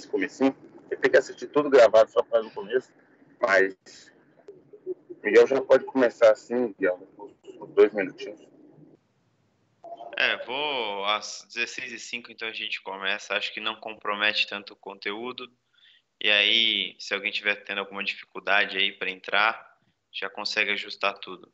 esse comecinho. Você tem que assistir tudo gravado só para no começo, mas Miguel já pode começar assim, Miguel, os dois minutinhos. É, vou às 16h05, então a gente começa. Acho que não compromete tanto o conteúdo. E aí, se alguém tiver tendo alguma dificuldade aí para entrar, já consegue ajustar tudo.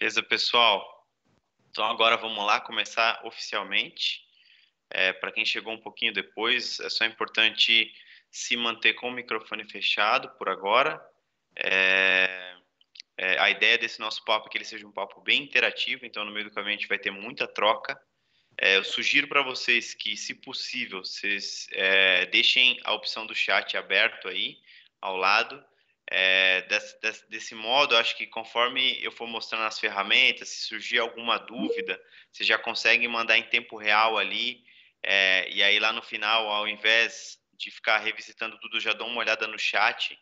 Beleza, pessoal? Então agora vamos lá começar oficialmente. É, Para quem chegou um pouquinho depois, é só importante se manter com o microfone fechado por agora. É, é, a ideia desse nosso papo é que ele seja um papo bem interativo, então no meio do caminho a gente vai ter muita troca. É, eu sugiro para vocês que, se possível, vocês é, deixem a opção do chat aberto aí ao lado é, desse, desse, desse, modo, acho que conforme eu for mostrando as ferramentas, se surgir alguma dúvida, você já consegue mandar em tempo real ali, é, e aí lá no final, ao invés de ficar revisitando tudo, já dou uma olhada no chat,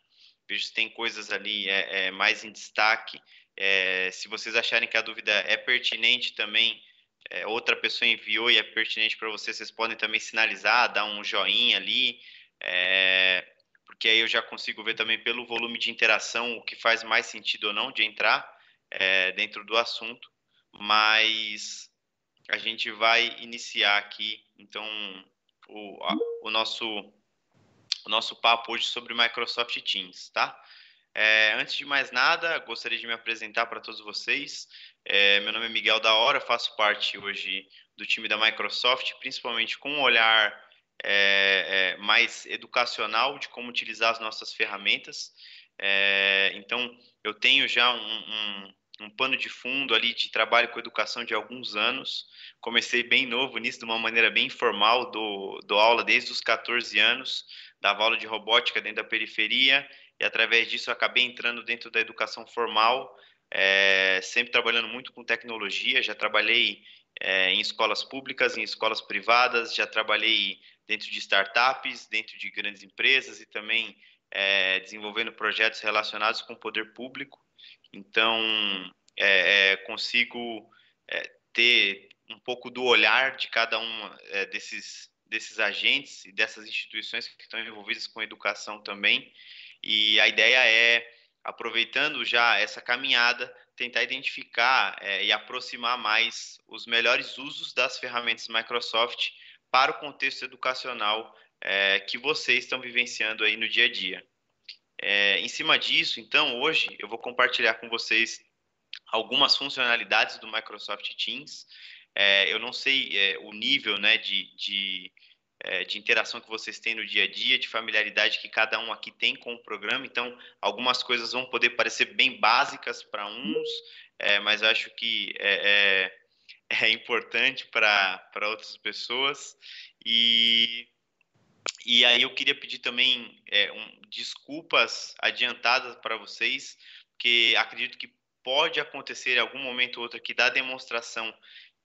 vejo se tem coisas ali é, é mais em destaque. É, se vocês acharem que a dúvida é pertinente também, é, outra pessoa enviou e é pertinente para vocês, vocês podem também sinalizar, dar um joinha ali. É, porque aí eu já consigo ver também pelo volume de interação o que faz mais sentido ou não de entrar é, dentro do assunto, mas a gente vai iniciar aqui, então, o, a, o nosso o nosso papo hoje sobre Microsoft Teams, tá? É, antes de mais nada, gostaria de me apresentar para todos vocês. É, meu nome é Miguel da Hora, faço parte hoje do time da Microsoft, principalmente com um olhar é, é, mais educacional de como utilizar as nossas ferramentas. É, então, eu tenho já um, um, um, pano de fundo ali de trabalho com educação de alguns anos. Comecei bem novo nisso, de uma maneira bem informal, do dou aula desde os 14 anos, dava aula de robótica dentro da periferia, e através disso acabei entrando dentro da educação formal, é, sempre trabalhando muito com tecnologia. Já trabalhei é, em escolas públicas, em escolas privadas, já trabalhei dentro de startups, dentro de grandes empresas e também é, desenvolvendo projetos relacionados com o poder público. Então, é, é consigo é, ter um pouco do olhar de cada um é, desses, desses agentes e dessas instituições que estão envolvidas com educação também. E a ideia é, aproveitando já essa caminhada, tentar identificar é, e aproximar mais os melhores usos das ferramentas Microsoft para o contexto educacional é, que vocês estão vivenciando aí no dia a dia. É, em cima disso, então, hoje eu vou compartilhar com vocês algumas funcionalidades do Microsoft Teams. É, eu não sei é, o nível né, de, de, é, de interação que vocês têm no dia a dia, de familiaridade que cada um aqui tem com o programa. Então, algumas coisas vão poder parecer bem básicas para uns, é, mas acho que é, importante para outras pessoas. E, e aí eu queria pedir também é, um, desculpas adiantadas para vocês, porque acredito que pode acontecer em algum momento ou outro aqui da demonstração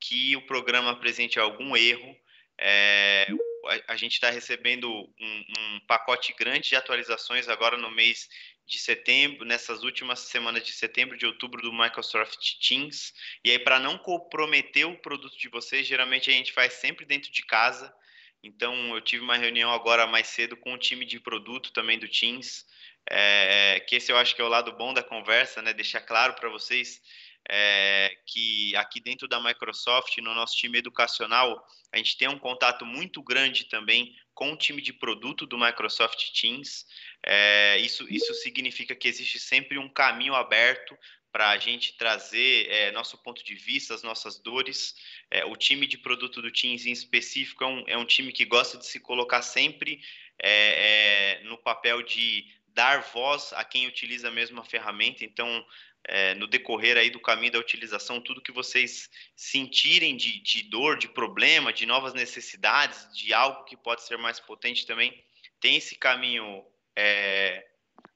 que o programa apresente algum erro. É, a, a, gente está recebendo um, um, pacote grande de atualizações agora no mês de setembro, nessas últimas semanas de setembro, de outubro do Microsoft Teams. E aí, para não comprometer o produto de vocês, geralmente a gente faz sempre dentro de casa. Então, eu tive uma reunião agora mais cedo com o time de produto também do Teams, é, que esse eu acho que é o lado bom da conversa, né? Deixar claro para vocês é, que aqui dentro da Microsoft, no nosso time educacional, a gente tem um contato muito grande também com o time de produto do Microsoft Teams. É, isso, isso significa que existe sempre um caminho aberto para a gente trazer é, nosso ponto de vista, as nossas dores. É, o time de produto do Teams em específico é um, é um time que gosta de se colocar sempre é, é, no papel de dar voz a quem utiliza a mesma ferramenta. Então, é, no decorrer aí do caminho da utilização, tudo que vocês sentirem de, de dor, de problema, de novas necessidades, de algo que pode ser mais potente também, tem esse caminho é,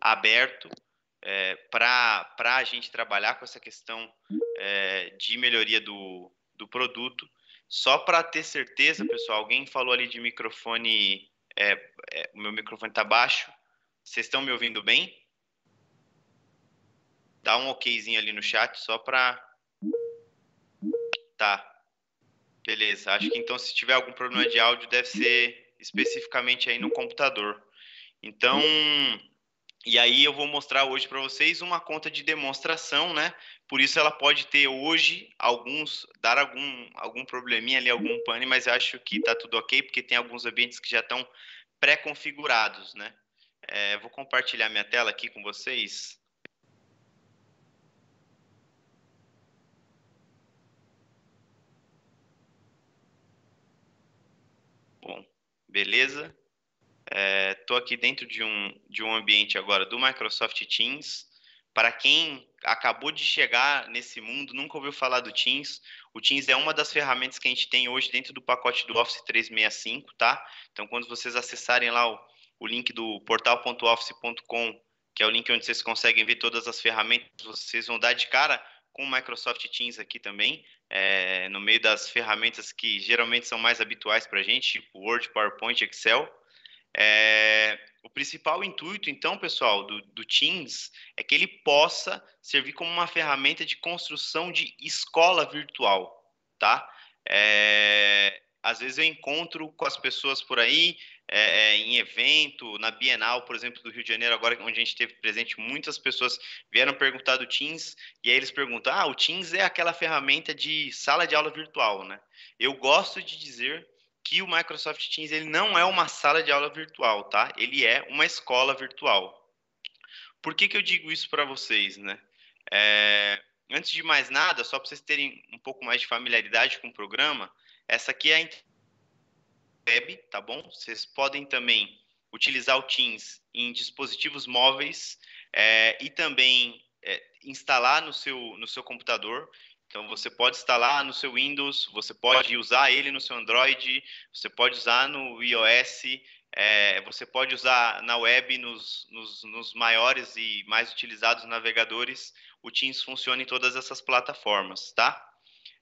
aberto é, para a gente trabalhar com essa questão é, de melhoria do, do produto. Só para ter certeza, pessoal, alguém falou ali de microfone, é, é o meu microfone está baixo. Vocês estão me ouvindo bem? Dá um okzinho ali no chat só para. Tá. Beleza. Acho que então se tiver algum problema de áudio deve ser especificamente aí no computador. Então, e aí eu vou mostrar hoje para vocês uma conta de demonstração, né? Por isso ela pode ter hoje alguns, dar algum, algum probleminha ali, algum pane, mas eu acho que está tudo ok, porque tem alguns ambientes que já estão pré-configurados, né? É, vou compartilhar minha tela aqui com vocês. Bom, beleza? Estou é, aqui dentro de um, de um ambiente agora do Microsoft Teams. Para quem acabou de chegar nesse mundo, nunca ouviu falar do Teams, o Teams é uma das ferramentas que a gente tem hoje dentro do pacote do Office 365, tá? Então, quando vocês acessarem lá o, o link do portal.office.com, que é o link onde vocês conseguem ver todas as ferramentas, vocês vão dar de cara com o Microsoft Teams aqui também, é, no meio das ferramentas que geralmente são mais habituais para a gente, tipo Word, PowerPoint, Excel. É, o principal intuito, então, pessoal, do, do, Teams é que ele possa servir como uma ferramenta de construção de escola virtual, tá? É, às vezes eu encontro com as pessoas por aí, é, é, em evento, na Bienal, por exemplo, do Rio de Janeiro, agora onde a gente teve presente, muitas pessoas vieram perguntar do Teams, e aí eles perguntam: ah, o Teams é aquela ferramenta de sala de aula virtual, né? Eu gosto de dizer que o Microsoft Teams ele não é uma sala de aula virtual, tá? Ele é uma escola virtual. Por que, que eu digo isso para vocês, né? É, antes de mais nada, só para vocês terem um pouco mais de familiaridade com o programa, essa aqui é a web, tá bom? Vocês podem também utilizar o Teams em dispositivos móveis é, e também é, instalar no seu, no seu computador. Então, você pode instalar no seu Windows, você pode usar ele no seu Android, você pode usar no iOS, é, você pode usar na web nos, nos, nos, maiores e mais utilizados navegadores. O Teams funciona em todas essas plataformas, tá?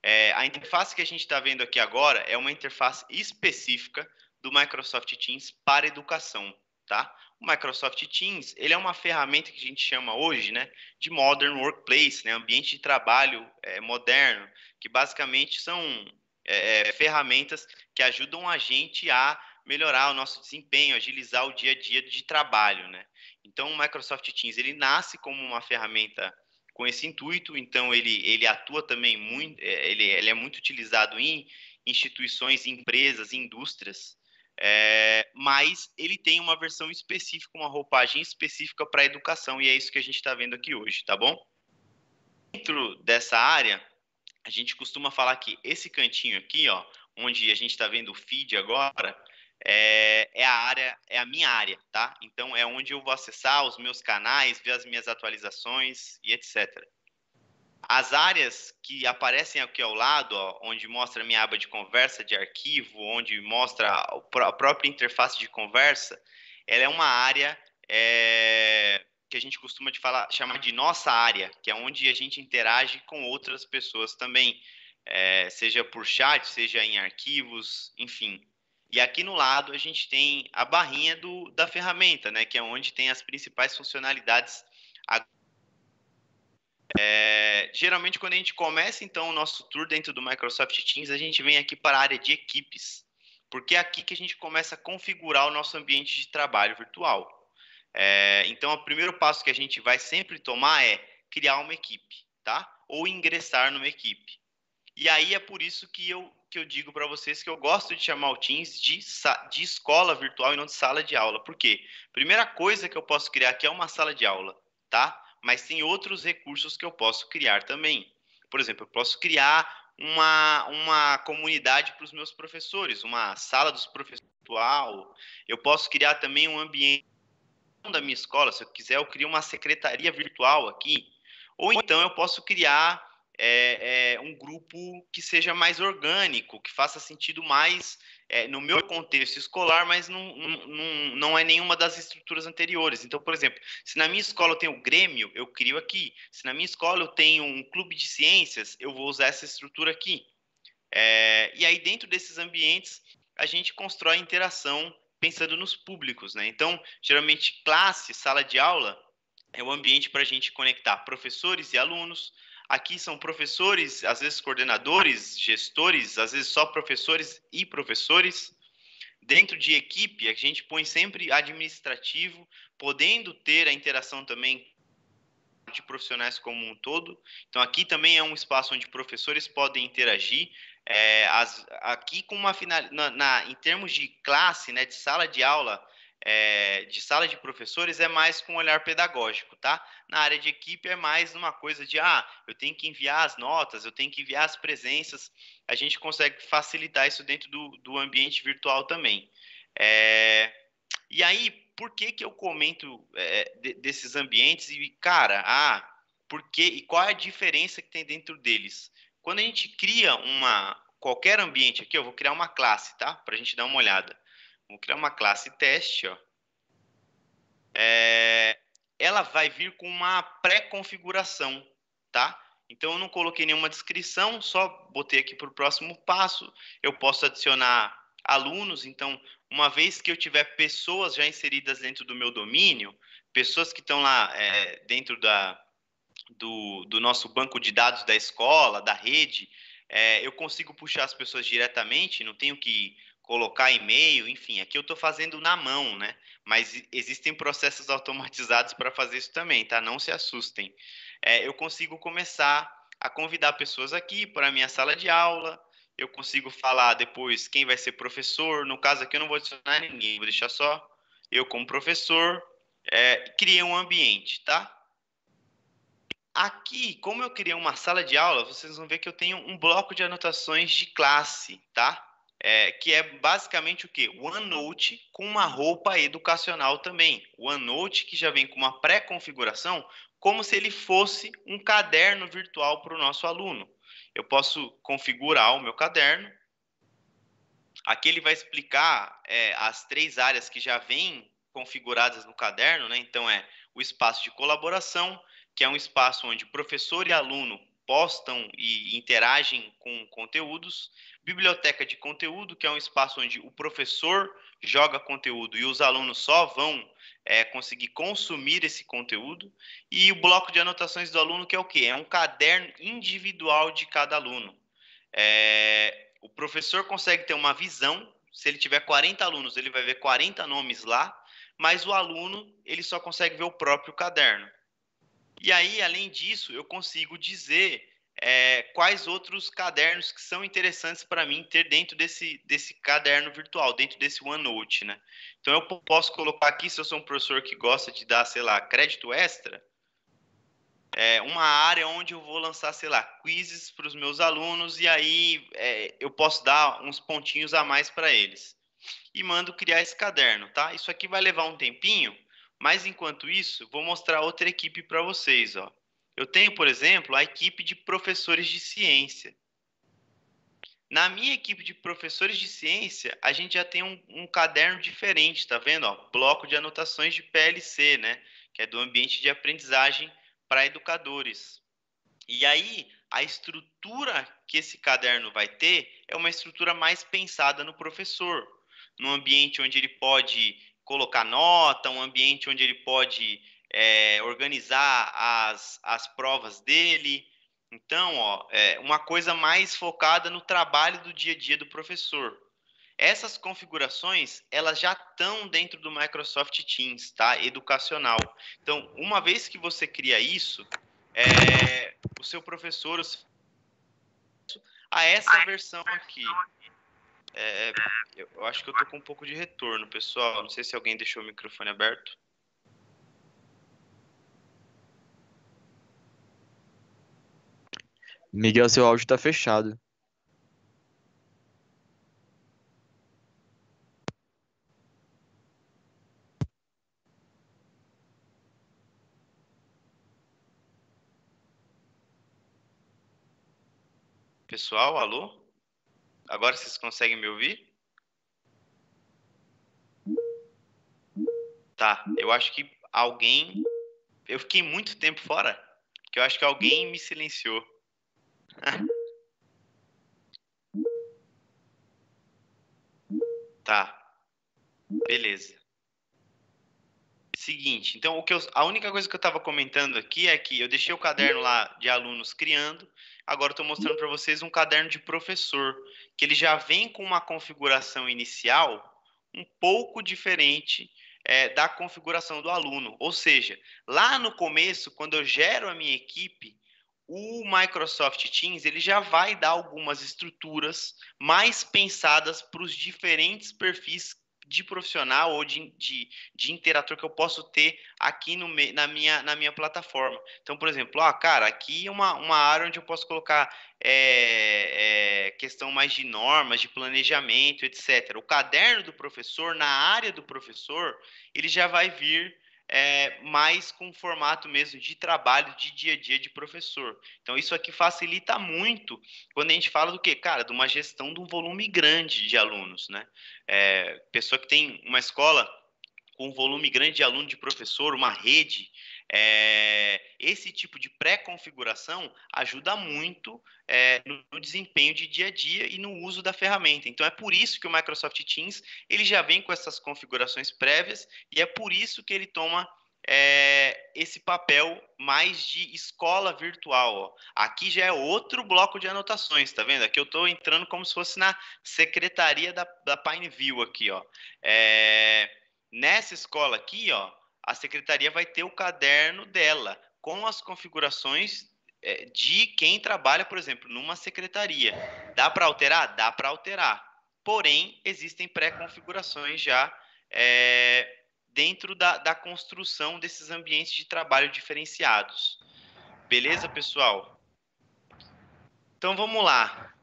É, a interface que a gente está vendo aqui agora é uma interface específica do Microsoft Teams para educação, tá? O Microsoft Teams, ele é uma ferramenta que a gente chama hoje, né, de Modern Workplace, né, ambiente de trabalho é, moderno, que basicamente são é, é, ferramentas que ajudam a gente a melhorar o nosso desempenho, agilizar o dia a dia de trabalho, né? Então, o Microsoft Teams, ele nasce como uma ferramenta com esse intuito. Então, ele, ele atua também muito, é, ele, ele é muito utilizado em instituições, empresas, indústrias, é, mas ele tem uma versão específica, uma roupagem específica para a educação, e é isso que a gente está vendo aqui hoje, tá bom? Dentro dessa área, a gente costuma falar que esse cantinho aqui, ó, onde a gente está vendo o feed agora, é, é, a área, é a minha área, tá? Então é onde eu vou acessar os meus canais, ver as minhas atualizações e etc. As áreas que aparecem aqui ao lado, ó, onde mostra a minha aba de conversa de arquivo, onde mostra a própria interface de conversa, ela é uma área é, que a gente costuma de falar, chamar de nossa área, que é onde a gente interage com outras pessoas também, é, seja por chat, seja em arquivos, enfim. E aqui no lado a gente tem a barrinha do, da ferramenta, né, que é onde tem as principais funcionalidades. É, geralmente, quando a gente começa então o nosso tour dentro do Microsoft Teams, a gente vem aqui para a área de equipes, porque é aqui que a gente começa a configurar o nosso ambiente de trabalho virtual. É, então, o primeiro passo que a gente vai sempre tomar é criar uma equipe, tá? Ou ingressar numa equipe. E aí é por isso que eu, que eu digo para vocês que eu gosto de chamar o Teams de, de escola virtual e não de sala de aula. Por quê? Primeira coisa que eu posso criar aqui é uma sala de aula, tá? Mas tem outros recursos que eu posso criar também. Por exemplo, eu posso criar uma, uma comunidade para os meus professores, uma sala dos professores virtual. Eu posso criar também um ambiente da minha escola, se eu quiser, eu crio uma secretaria virtual aqui, ou então eu posso criar é, é, um grupo que seja mais orgânico, que faça sentido mais é, no meu contexto escolar, mas não, não, não é nenhuma das estruturas anteriores. Então, por exemplo, se na minha escola eu tenho o Grêmio, eu crio aqui. Se na minha escola eu tenho um clube de ciências, eu vou usar essa estrutura aqui. É, e aí, dentro desses ambientes, a gente constrói interação pensando nos públicos, né? Então, geralmente, classe, sala de aula é o ambiente para a gente conectar professores e alunos. Aqui são professores, às vezes coordenadores, gestores, às vezes só professores e professores. Dentro de equipe, a gente põe sempre administrativo, podendo ter a interação também de profissionais como um todo. Então, aqui também é um espaço onde professores podem interagir. É, as, aqui, com uma final, na, na, em termos de classe, né, de sala de aula, é, de sala de professores, é mais com um olhar pedagógico, tá? Na área de equipe é mais uma coisa de, ah, eu tenho que enviar as notas, eu tenho que enviar as presenças. A gente consegue facilitar isso dentro do, do ambiente virtual também. É, e aí, por que, que eu comento é, de, desses ambientes? E, cara, ah, por que, e qual é a diferença que tem dentro deles? Quando a gente cria uma qualquer ambiente aqui, eu vou criar uma classe, tá? Para a gente dar uma olhada. Vou criar uma classe teste, ó. É, ela vai vir com uma pré-configuração, tá? Então eu não coloquei nenhuma descrição, só botei aqui para o próximo passo. Eu posso adicionar alunos, então uma vez que eu tiver pessoas já inseridas dentro do meu domínio, pessoas que estão lá é, dentro da, do, do, nosso banco de dados da escola, da rede, é, eu consigo puxar as pessoas diretamente, não tenho que colocar e-mail, enfim, aqui eu estou fazendo na mão, né? Mas existem processos automatizados para fazer isso também, tá? Não se assustem. É, eu consigo começar a convidar pessoas aqui para a minha sala de aula, eu consigo falar depois quem vai ser professor. No caso aqui, eu não vou adicionar ninguém, vou deixar só eu como professor. É, criei um ambiente, tá? Aqui, como eu criei uma sala de aula, vocês vão ver que eu tenho um bloco de anotações de classe, tá? É, que é basicamente o que? OneNote com uma roupa educacional também. OneNote que já vem com uma pré-configuração, como se ele fosse um caderno virtual para o nosso aluno eu posso configurar o meu caderno. Aqui ele vai explicar é, as três áreas que já vêm configuradas no caderno, né? Então é o espaço de colaboração, que é um espaço onde professor e aluno postam e interagem com conteúdos, biblioteca de conteúdo, que é um espaço onde o professor joga conteúdo e os alunos só vão é, conseguir consumir esse conteúdo. E o bloco de anotações do aluno, que é o quê? É um caderno individual de cada aluno. É, o professor consegue ter uma visão, se ele tiver 40 alunos, ele vai ver 40 nomes lá, mas o aluno, ele só consegue ver o próprio caderno. E aí, além disso, eu consigo dizer é, quais outros cadernos que são interessantes para mim ter dentro desse, desse caderno virtual, dentro desse OneNote, né? Então eu posso colocar aqui, se eu sou um professor que gosta de dar, sei lá, crédito extra, é, uma área onde eu vou lançar, sei lá, quizzes para os meus alunos e aí é, eu posso dar uns pontinhos a mais para eles. E mando criar esse caderno, tá? Isso aqui vai levar um tempinho, mas enquanto isso, vou mostrar outra equipe para vocês, ó. Eu tenho, por exemplo, a equipe de professores de ciência. Na minha equipe de professores de ciência, a gente já tem um, um caderno diferente, tá vendo? Ó, bloco de anotações de PLC, né? Que é do ambiente de aprendizagem para educadores. E aí, a estrutura que esse caderno vai ter é uma estrutura mais pensada no professor, num ambiente onde ele pode colocar nota, um ambiente onde ele pode é, organizar as, as provas dele. Então, ó, é uma coisa mais focada no trabalho do dia a dia do professor. Essas configurações, elas já estão dentro do Microsoft Teams, tá? Educacional. Então, uma vez que você cria isso, é, o seu professor a essa versão aqui. É, eu acho que eu tô com um pouco de retorno, pessoal. Não sei se alguém deixou o microfone aberto. Miguel, seu áudio está fechado. Pessoal, alô? Agora vocês conseguem me ouvir? Tá, eu acho que alguém. Eu fiquei muito tempo fora, que eu acho que alguém me silenciou. tá, beleza. Seguinte, então o que eu, a única coisa que eu estava comentando aqui é que eu deixei o caderno lá de alunos criando Agora estou mostrando para vocês um caderno de professor, que ele já vem com uma configuração inicial um pouco diferente é, da configuração do aluno. Ou seja, lá no começo, quando eu gero a minha equipe, o Microsoft Teams ele já vai dar algumas estruturas mais pensadas para os diferentes perfis de profissional ou de, de, de, interator que eu posso ter aqui no, na, minha, na minha plataforma. Então, por exemplo, ó, cara, aqui é uma, uma área onde eu posso colocar é, é, questão mais de normas, de planejamento, etc. O caderno do professor, na área do professor, ele já vai vir é, mais com formato mesmo de trabalho de dia a dia de professor. Então, isso aqui facilita muito quando a gente fala do que, cara, de uma gestão de um volume grande de alunos, né? É, pessoa que tem uma escola com um volume grande de aluno de professor, uma rede, é, esse tipo de pré-configuração ajuda muito é, no, desempenho de dia a dia e no uso da ferramenta. Então é por isso que o Microsoft Teams ele já vem com essas configurações prévias e é por isso que ele toma é, esse papel mais de escola virtual. Ó. Aqui já é outro bloco de anotações, tá vendo? Aqui eu estou entrando como se fosse na secretaria da, da Pineview aqui, ó. Nessa escola aqui, ó, a secretaria vai ter o caderno dela com as configurações é, de quem trabalha, por exemplo, numa secretaria. Dá para alterar? Dá para alterar. Porém, existem pré-configurações já é, dentro da, da construção desses ambientes de trabalho diferenciados. Beleza, pessoal? Então vamos lá.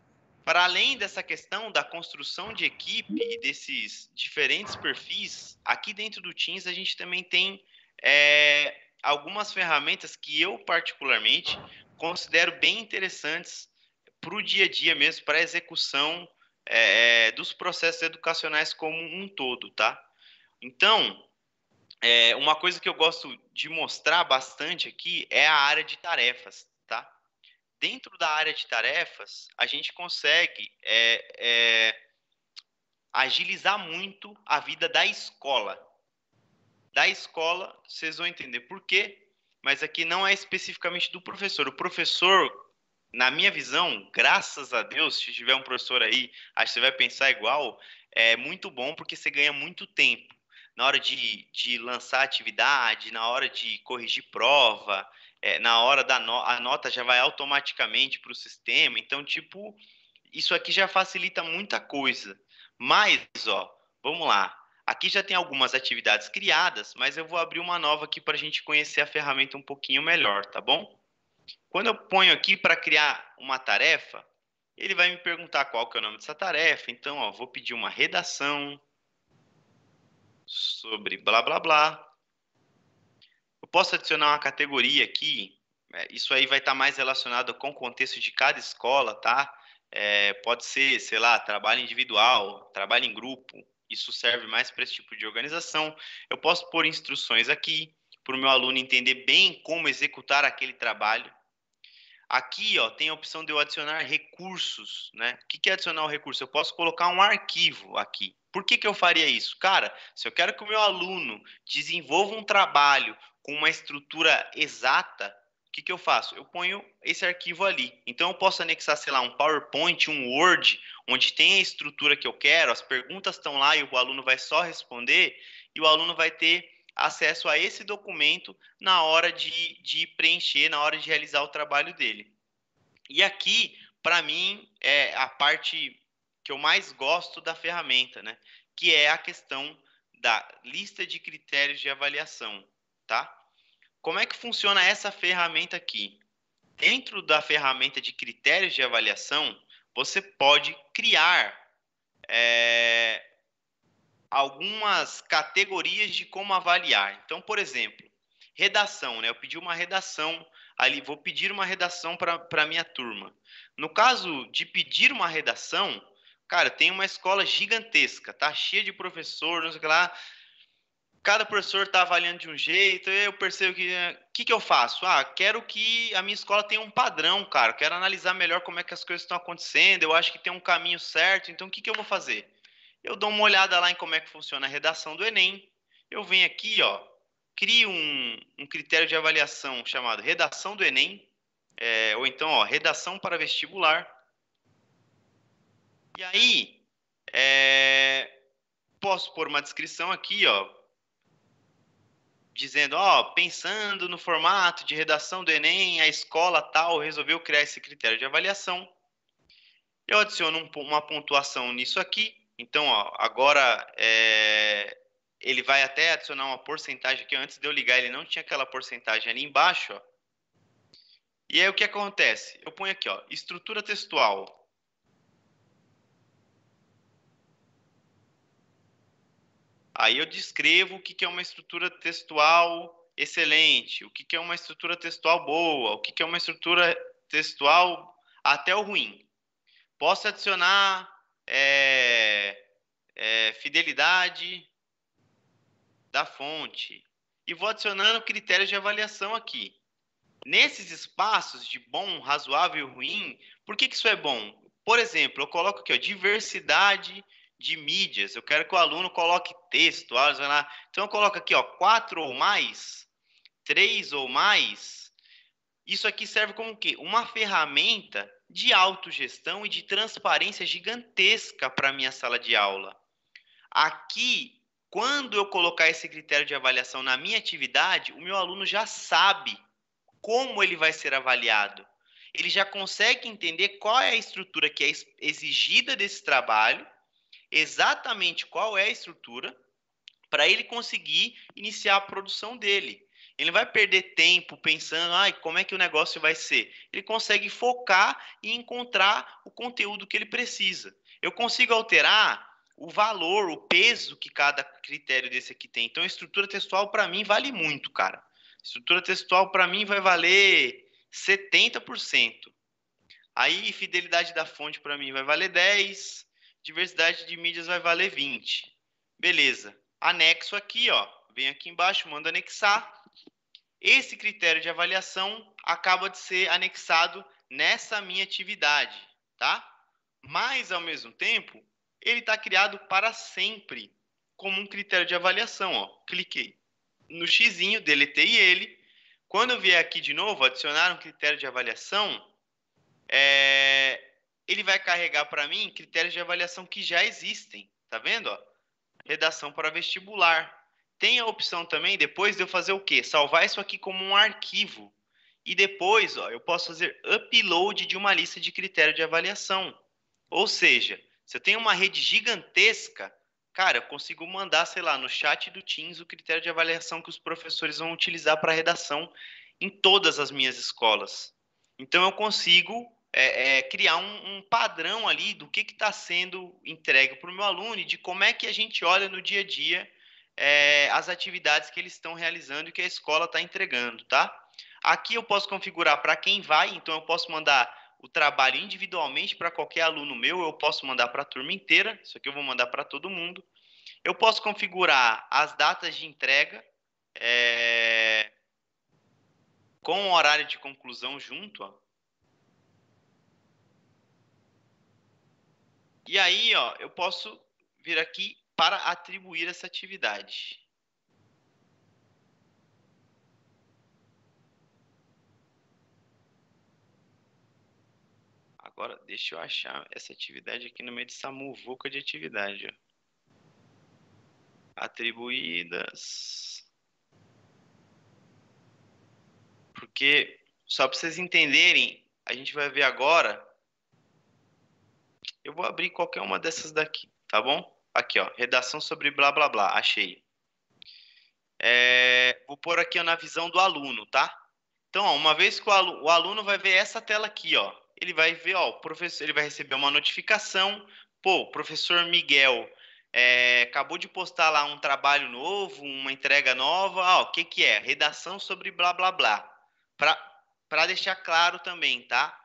Para além dessa questão da construção de equipe e desses diferentes perfis, aqui dentro do Teams a gente também tem é, algumas ferramentas que eu, particularmente, considero bem interessantes para o dia a dia mesmo, para a execução é, dos processos educacionais como um todo, tá? Então, é, uma coisa que eu gosto de mostrar bastante aqui é a área de tarefas? Dentro da área de tarefas, a gente consegue é, é, agilizar muito a vida da escola. Da escola, vocês vão entender por quê, mas aqui não é especificamente do professor. O professor, na minha visão, graças a Deus, se tiver um professor aí, acho que você vai pensar igual, é muito bom porque você ganha muito tempo. Na hora de, de lançar atividade, na hora de corrigir prova, é, na hora da no a nota já vai automaticamente para o sistema. Então, tipo, isso aqui já facilita muita coisa. Mas, ó, vamos lá. Aqui já tem algumas atividades criadas, mas eu vou abrir uma nova aqui para a gente conhecer a ferramenta um pouquinho melhor, tá bom? Quando eu ponho aqui para criar uma tarefa, ele vai me perguntar qual que é o nome dessa tarefa. Então, ó, vou pedir uma redação sobre blá blá blá. Posso adicionar uma categoria aqui. É, isso aí vai estar mais relacionado com o contexto de cada escola, tá? É, pode ser, sei lá, trabalho individual, trabalho em grupo. Isso serve mais para esse tipo de organização. Eu posso pôr instruções aqui para o meu aluno entender bem como executar aquele trabalho. Aqui, ó, tem a opção de eu adicionar recursos, né? O que é adicionar um recurso? Eu posso colocar um arquivo aqui. Por que, que eu faria isso? Cara, se eu quero que o meu aluno desenvolva um trabalho com uma estrutura exata, o que, que eu faço? Eu ponho esse arquivo ali. Então, eu posso anexar, sei lá, um PowerPoint, um Word, onde tem a estrutura que eu quero, as perguntas estão lá e o aluno vai só responder, e o aluno vai ter acesso a esse documento na hora de, de preencher, na hora de realizar o trabalho dele. E aqui, para mim, é a parte que eu mais gosto da ferramenta, né? Que é a questão da lista de critérios de avaliação, tá? Como é que funciona essa ferramenta aqui? Dentro da ferramenta de critérios de avaliação, você pode criar é, algumas categorias de como avaliar. Então, por exemplo, redação, né? Eu pedi uma redação ali, vou pedir uma redação para a minha turma. No caso de pedir uma redação, cara, tem uma escola gigantesca, tá cheia de professor, não sei o que lá. Cada professor está avaliando de um jeito, eu percebo que. O eh, que, que eu faço? Ah, quero que a minha escola tenha um padrão, cara. Quero analisar melhor como é que as coisas estão acontecendo. Eu acho que tem um caminho certo. Então, o que, que eu vou fazer? eu dou uma olhada lá em como é que funciona a redação do Enem. Eu venho aqui, ó, crio um, um critério de avaliação chamado redação do Enem, é, ou então, ó, redação para vestibular. E aí, é, posso pôr uma descrição aqui, ó, dizendo, ó, pensando no formato de redação do Enem, a escola tal resolveu criar esse critério de avaliação. Eu adiciono um, uma pontuação nisso aqui, então, ó, agora é, ele vai até adicionar uma porcentagem aqui. Antes de eu ligar, ele não tinha aquela porcentagem ali embaixo. Ó. E aí o que acontece? Eu ponho aqui, ó, estrutura textual. Aí eu descrevo o que é uma estrutura textual excelente, o que é uma estrutura textual boa, o que é uma estrutura textual até o ruim. Posso adicionar é, é, fidelidade da fonte. E vou adicionando critérios de avaliação aqui. Nesses espaços de bom, razoável e ruim, por que, que isso é bom? Por exemplo, eu coloco aqui, ó, diversidade de mídias. Eu quero que o aluno coloque texto. Então, eu coloco aqui, ó, quatro ou mais, três ou mais. Isso aqui serve como o quê? Uma ferramenta de autogestão e de transparência gigantesca para a minha sala de aula. Aqui, quando eu colocar esse critério de avaliação na minha atividade, o meu aluno já sabe como ele vai ser avaliado. Ele já consegue entender qual é a estrutura que é exigida desse trabalho, exatamente qual é a estrutura, para ele conseguir iniciar a produção dele. Ele não vai perder tempo pensando, ai, como é que o negócio vai ser. Ele consegue focar e encontrar o conteúdo que ele precisa. Eu consigo alterar o valor, o peso que cada critério desse aqui tem. Então, estrutura textual para mim vale muito, cara. Estrutura textual para mim vai valer 70%. Aí, fidelidade da fonte para mim vai valer 10, diversidade de mídias vai valer 20. Beleza. Anexo aqui, ó. Vem aqui embaixo, manda anexar. Esse critério de avaliação acaba de ser anexado nessa minha atividade, tá? Mas, ao mesmo tempo, ele está criado para sempre como um critério de avaliação. Ó. Cliquei no xizinho, deletei ele. Quando eu vier aqui de novo, adicionar um critério de avaliação, é... ele vai carregar para mim critérios de avaliação que já existem. Tá vendo? Ó? Redação para vestibular. Tem a opção também, depois de eu fazer o quê? Salvar isso aqui como um arquivo. E depois, ó, eu posso fazer upload de uma lista de critério de avaliação. Ou seja, se eu tenho uma rede gigantesca, cara, eu consigo mandar, sei lá, no chat do Teams o critério de avaliação que os professores vão utilizar para redação em todas as minhas escolas. Então eu consigo é, é, criar um, um, padrão ali do que está sendo entregue para o meu aluno e de como é que a gente olha no dia a dia é, as atividades que eles estão realizando e que a escola está entregando, tá? Aqui eu posso configurar para quem vai, então eu posso mandar o trabalho individualmente para qualquer aluno meu, eu posso mandar para a turma inteira, isso aqui eu vou mandar para todo mundo. Eu posso configurar as datas de entrega é, com o horário de conclusão junto, ó. E aí, ó, eu posso vir aqui para atribuir essa atividade. Agora, deixa eu achar essa atividade aqui no meio dessa muvuca de atividade. Ó. Atribuídas. Porque, só para vocês entenderem, a gente vai ver agora eu vou abrir qualquer uma dessas daqui, tá bom? Aqui, ó, redação sobre blá blá blá, achei. É, vou pôr aqui ó, na visão do aluno, tá? Então, ó, uma vez que o aluno, o aluno vai ver essa tela aqui, ó, ele vai ver, ó, o professor, ele vai receber uma notificação, pô, professor Miguel é, acabou de postar lá um trabalho novo, uma entrega nova, ó, o que que é? Redação sobre blá blá blá. Para deixar claro também, tá?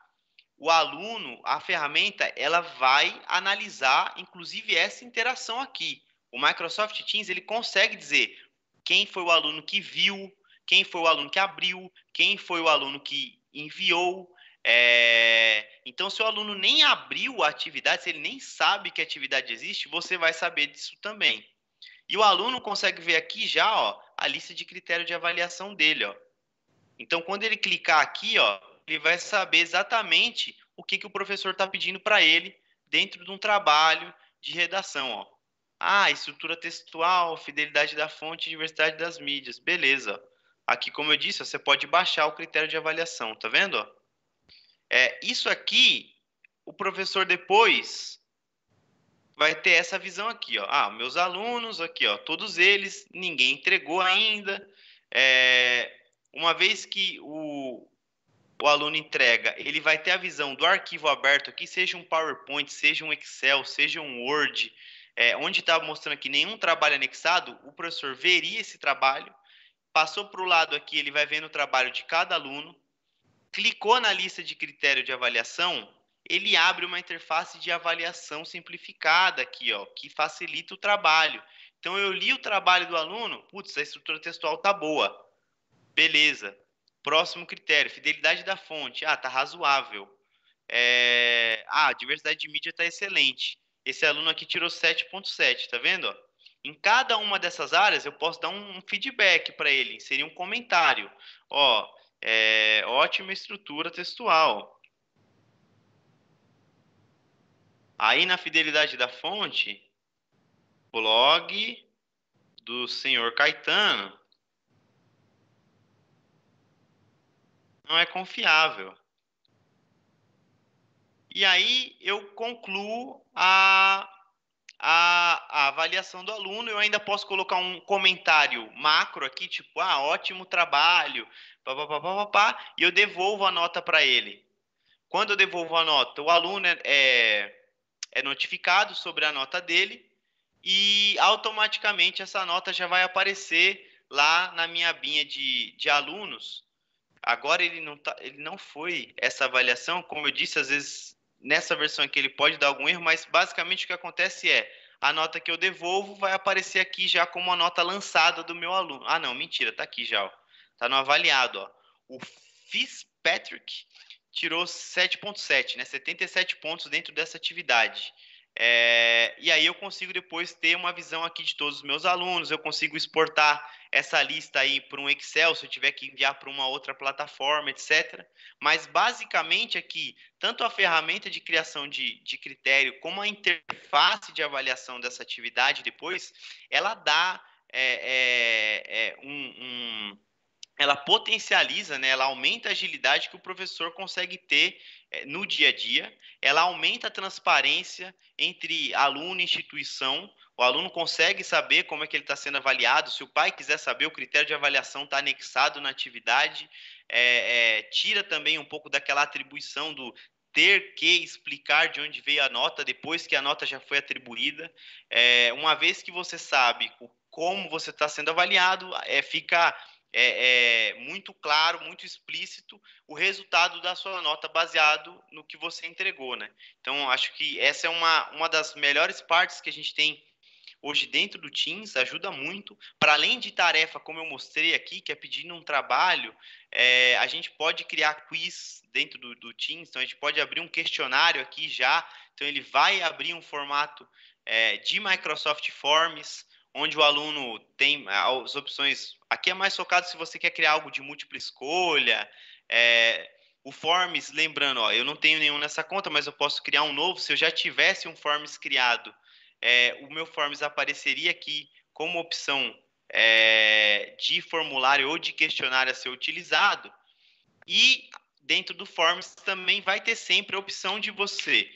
O aluno, a ferramenta, ela vai analisar, inclusive, essa interação aqui. O Microsoft Teams, ele consegue dizer quem foi o aluno que viu, quem foi o aluno que abriu, quem foi o aluno que enviou. É... Então, se o aluno nem abriu a atividade, se ele nem sabe que a atividade existe, você vai saber disso também. E o aluno consegue ver aqui já ó, a lista de critério de avaliação dele. Ó. Então, quando ele clicar aqui, ó, ele vai saber exatamente o que, que o professor está pedindo para ele dentro de um trabalho de redação. Ó. Ah, estrutura textual, fidelidade da fonte, diversidade das mídias. Beleza. Aqui, como eu disse, você pode baixar o critério de avaliação, tá vendo? É, isso aqui, o professor depois vai ter essa visão aqui, ó. Ah, meus alunos aqui, ó, todos eles, ninguém entregou ainda. É, uma vez que o, o aluno entrega, ele vai ter a visão do arquivo aberto aqui, seja um PowerPoint, seja um Excel, seja um Word, é, onde está mostrando aqui nenhum trabalho anexado, o professor veria esse trabalho, passou para o lado aqui, ele vai vendo o trabalho de cada aluno, clicou na lista de critério de avaliação, ele abre uma interface de avaliação simplificada aqui, ó, que facilita o trabalho. Então eu li o trabalho do aluno, putz, a estrutura textual tá boa. Beleza. Próximo critério, fidelidade da fonte. Ah, tá razoável. É... Ah, diversidade de mídia tá excelente. Esse aluno aqui tirou 7.7, tá vendo? Em cada uma dessas áreas eu posso dar um feedback para ele, seria um comentário. Ó, é... ótima estrutura textual. Aí na fidelidade da fonte, blog do senhor Caetano. Não é confiável. E aí eu concluo a, a, a, avaliação do aluno. Eu ainda posso colocar um comentário macro aqui, tipo, ah, ótimo trabalho, pá, pá, pá, e eu devolvo a nota para ele. Quando eu devolvo a nota, o aluno é, é, é notificado sobre a nota dele e automaticamente essa nota já vai aparecer lá na minha abinha de, de alunos Agora ele não, tá, ele não foi essa avaliação, como eu disse, às vezes nessa versão aqui ele pode dar algum erro, mas basicamente o que acontece é a nota que eu devolvo vai aparecer aqui já como a nota lançada do meu aluno. Ah, não, mentira, tá aqui já, ó. Tá no avaliado, ó. O Fitzpatrick tirou 7.7, né? 77 pontos dentro dessa atividade. É, e aí eu consigo depois ter uma visão aqui de todos os meus alunos, eu consigo exportar essa lista aí para um Excel, se eu tiver que enviar para uma outra plataforma, etc. Mas basicamente aqui, tanto a ferramenta de criação de, de critério como a interface de avaliação dessa atividade depois, ela dá é, é, é um, um ela potencializa, né, ela aumenta a agilidade que o professor consegue ter é, no dia a dia, ela aumenta a transparência entre aluno e instituição, o aluno consegue saber como é que ele está sendo avaliado, se o pai quiser saber, o critério de avaliação está anexado na atividade, é, é, tira também um pouco daquela atribuição do ter que explicar de onde veio a nota depois que a nota já foi atribuída. É, uma vez que você sabe como você está sendo avaliado, é, fica é, é, muito claro, muito explícito o resultado da sua nota baseado no que você entregou, né? Então, acho que essa é uma, uma das melhores partes que a gente tem hoje dentro do Teams, ajuda muito. Para além de tarefa, como eu mostrei aqui, que é pedindo um trabalho, é, a gente pode criar quiz dentro do, do, Teams, então a gente pode abrir um questionário aqui já, então ele vai abrir um formato é, de Microsoft Forms, onde o aluno tem as opções. Aqui é mais focado se você quer criar algo de múltipla escolha. É, o Forms, lembrando, ó, eu não tenho nenhum nessa conta, mas eu posso criar um novo. Se eu já tivesse um Forms criado, é, o meu Forms apareceria aqui como opção é, de formulário ou de questionário a ser utilizado. E dentro do Forms também vai ter sempre a opção de você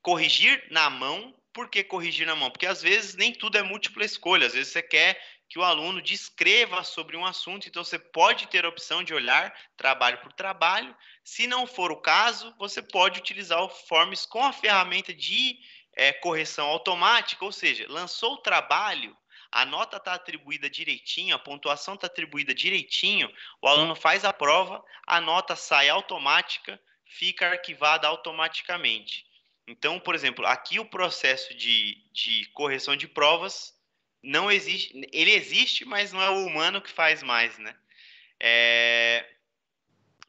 corrigir na mão por que corrigir na mão? Porque às vezes nem tudo é múltipla escolha, às vezes você quer que o aluno descreva sobre um assunto, então você pode ter a opção de olhar trabalho por trabalho. Se não for o caso, você pode utilizar o Forms com a ferramenta de é, correção automática, ou seja, lançou o trabalho, a nota está atribuída direitinho, a pontuação está atribuída direitinho, o aluno faz a prova, a nota sai automática, fica arquivada automaticamente. Então, por exemplo, aqui o processo de, de correção de provas não existe. Ele existe, mas não é o humano que faz mais, né? É,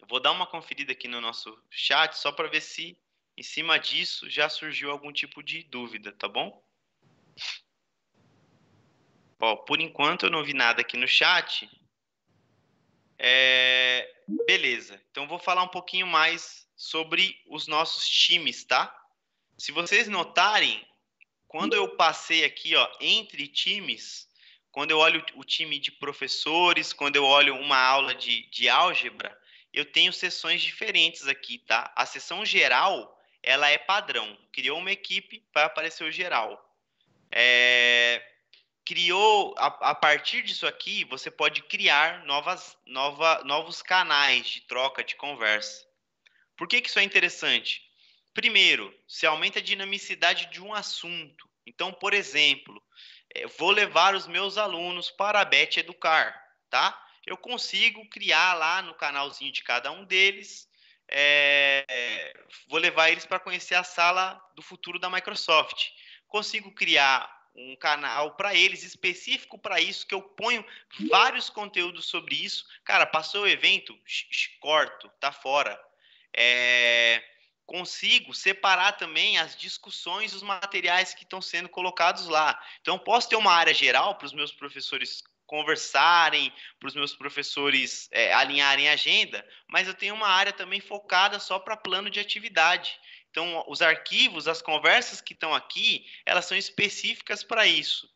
vou dar uma conferida aqui no nosso chat só para ver se em cima disso já surgiu algum tipo de dúvida, tá bom? Ó, por enquanto eu não vi nada aqui no chat. É, beleza. Então vou falar um pouquinho mais sobre os nossos times, tá? Se vocês notarem, quando eu passei aqui, ó, entre times, quando eu olho o time de professores, quando eu olho uma aula de, de álgebra, eu tenho sessões diferentes aqui, tá? A sessão geral, ela é padrão. Criou uma equipe, vai aparecer o geral. É, criou, a, a, partir disso aqui, você pode criar novas, nova, novos canais de troca, de conversa. Por que, que isso é interessante? Primeiro, se aumenta a dinamicidade de um assunto. Então, por exemplo, é, vou levar os meus alunos para a Bet Educar, tá? Eu consigo criar lá no canalzinho de cada um deles, é, vou levar eles para conhecer a sala do futuro da Microsoft. Consigo criar um canal para eles específico para isso, que eu ponho vários conteúdos sobre isso. Cara, passou o evento, corto, tá fora. É, consigo separar também as discussões os materiais que estão sendo colocados lá. Então, posso ter uma área geral para os meus professores conversarem, para os meus professores é, alinharem a agenda, mas eu tenho uma área também focada só para plano de atividade. Então, os arquivos, as conversas que estão aqui, elas são específicas para isso.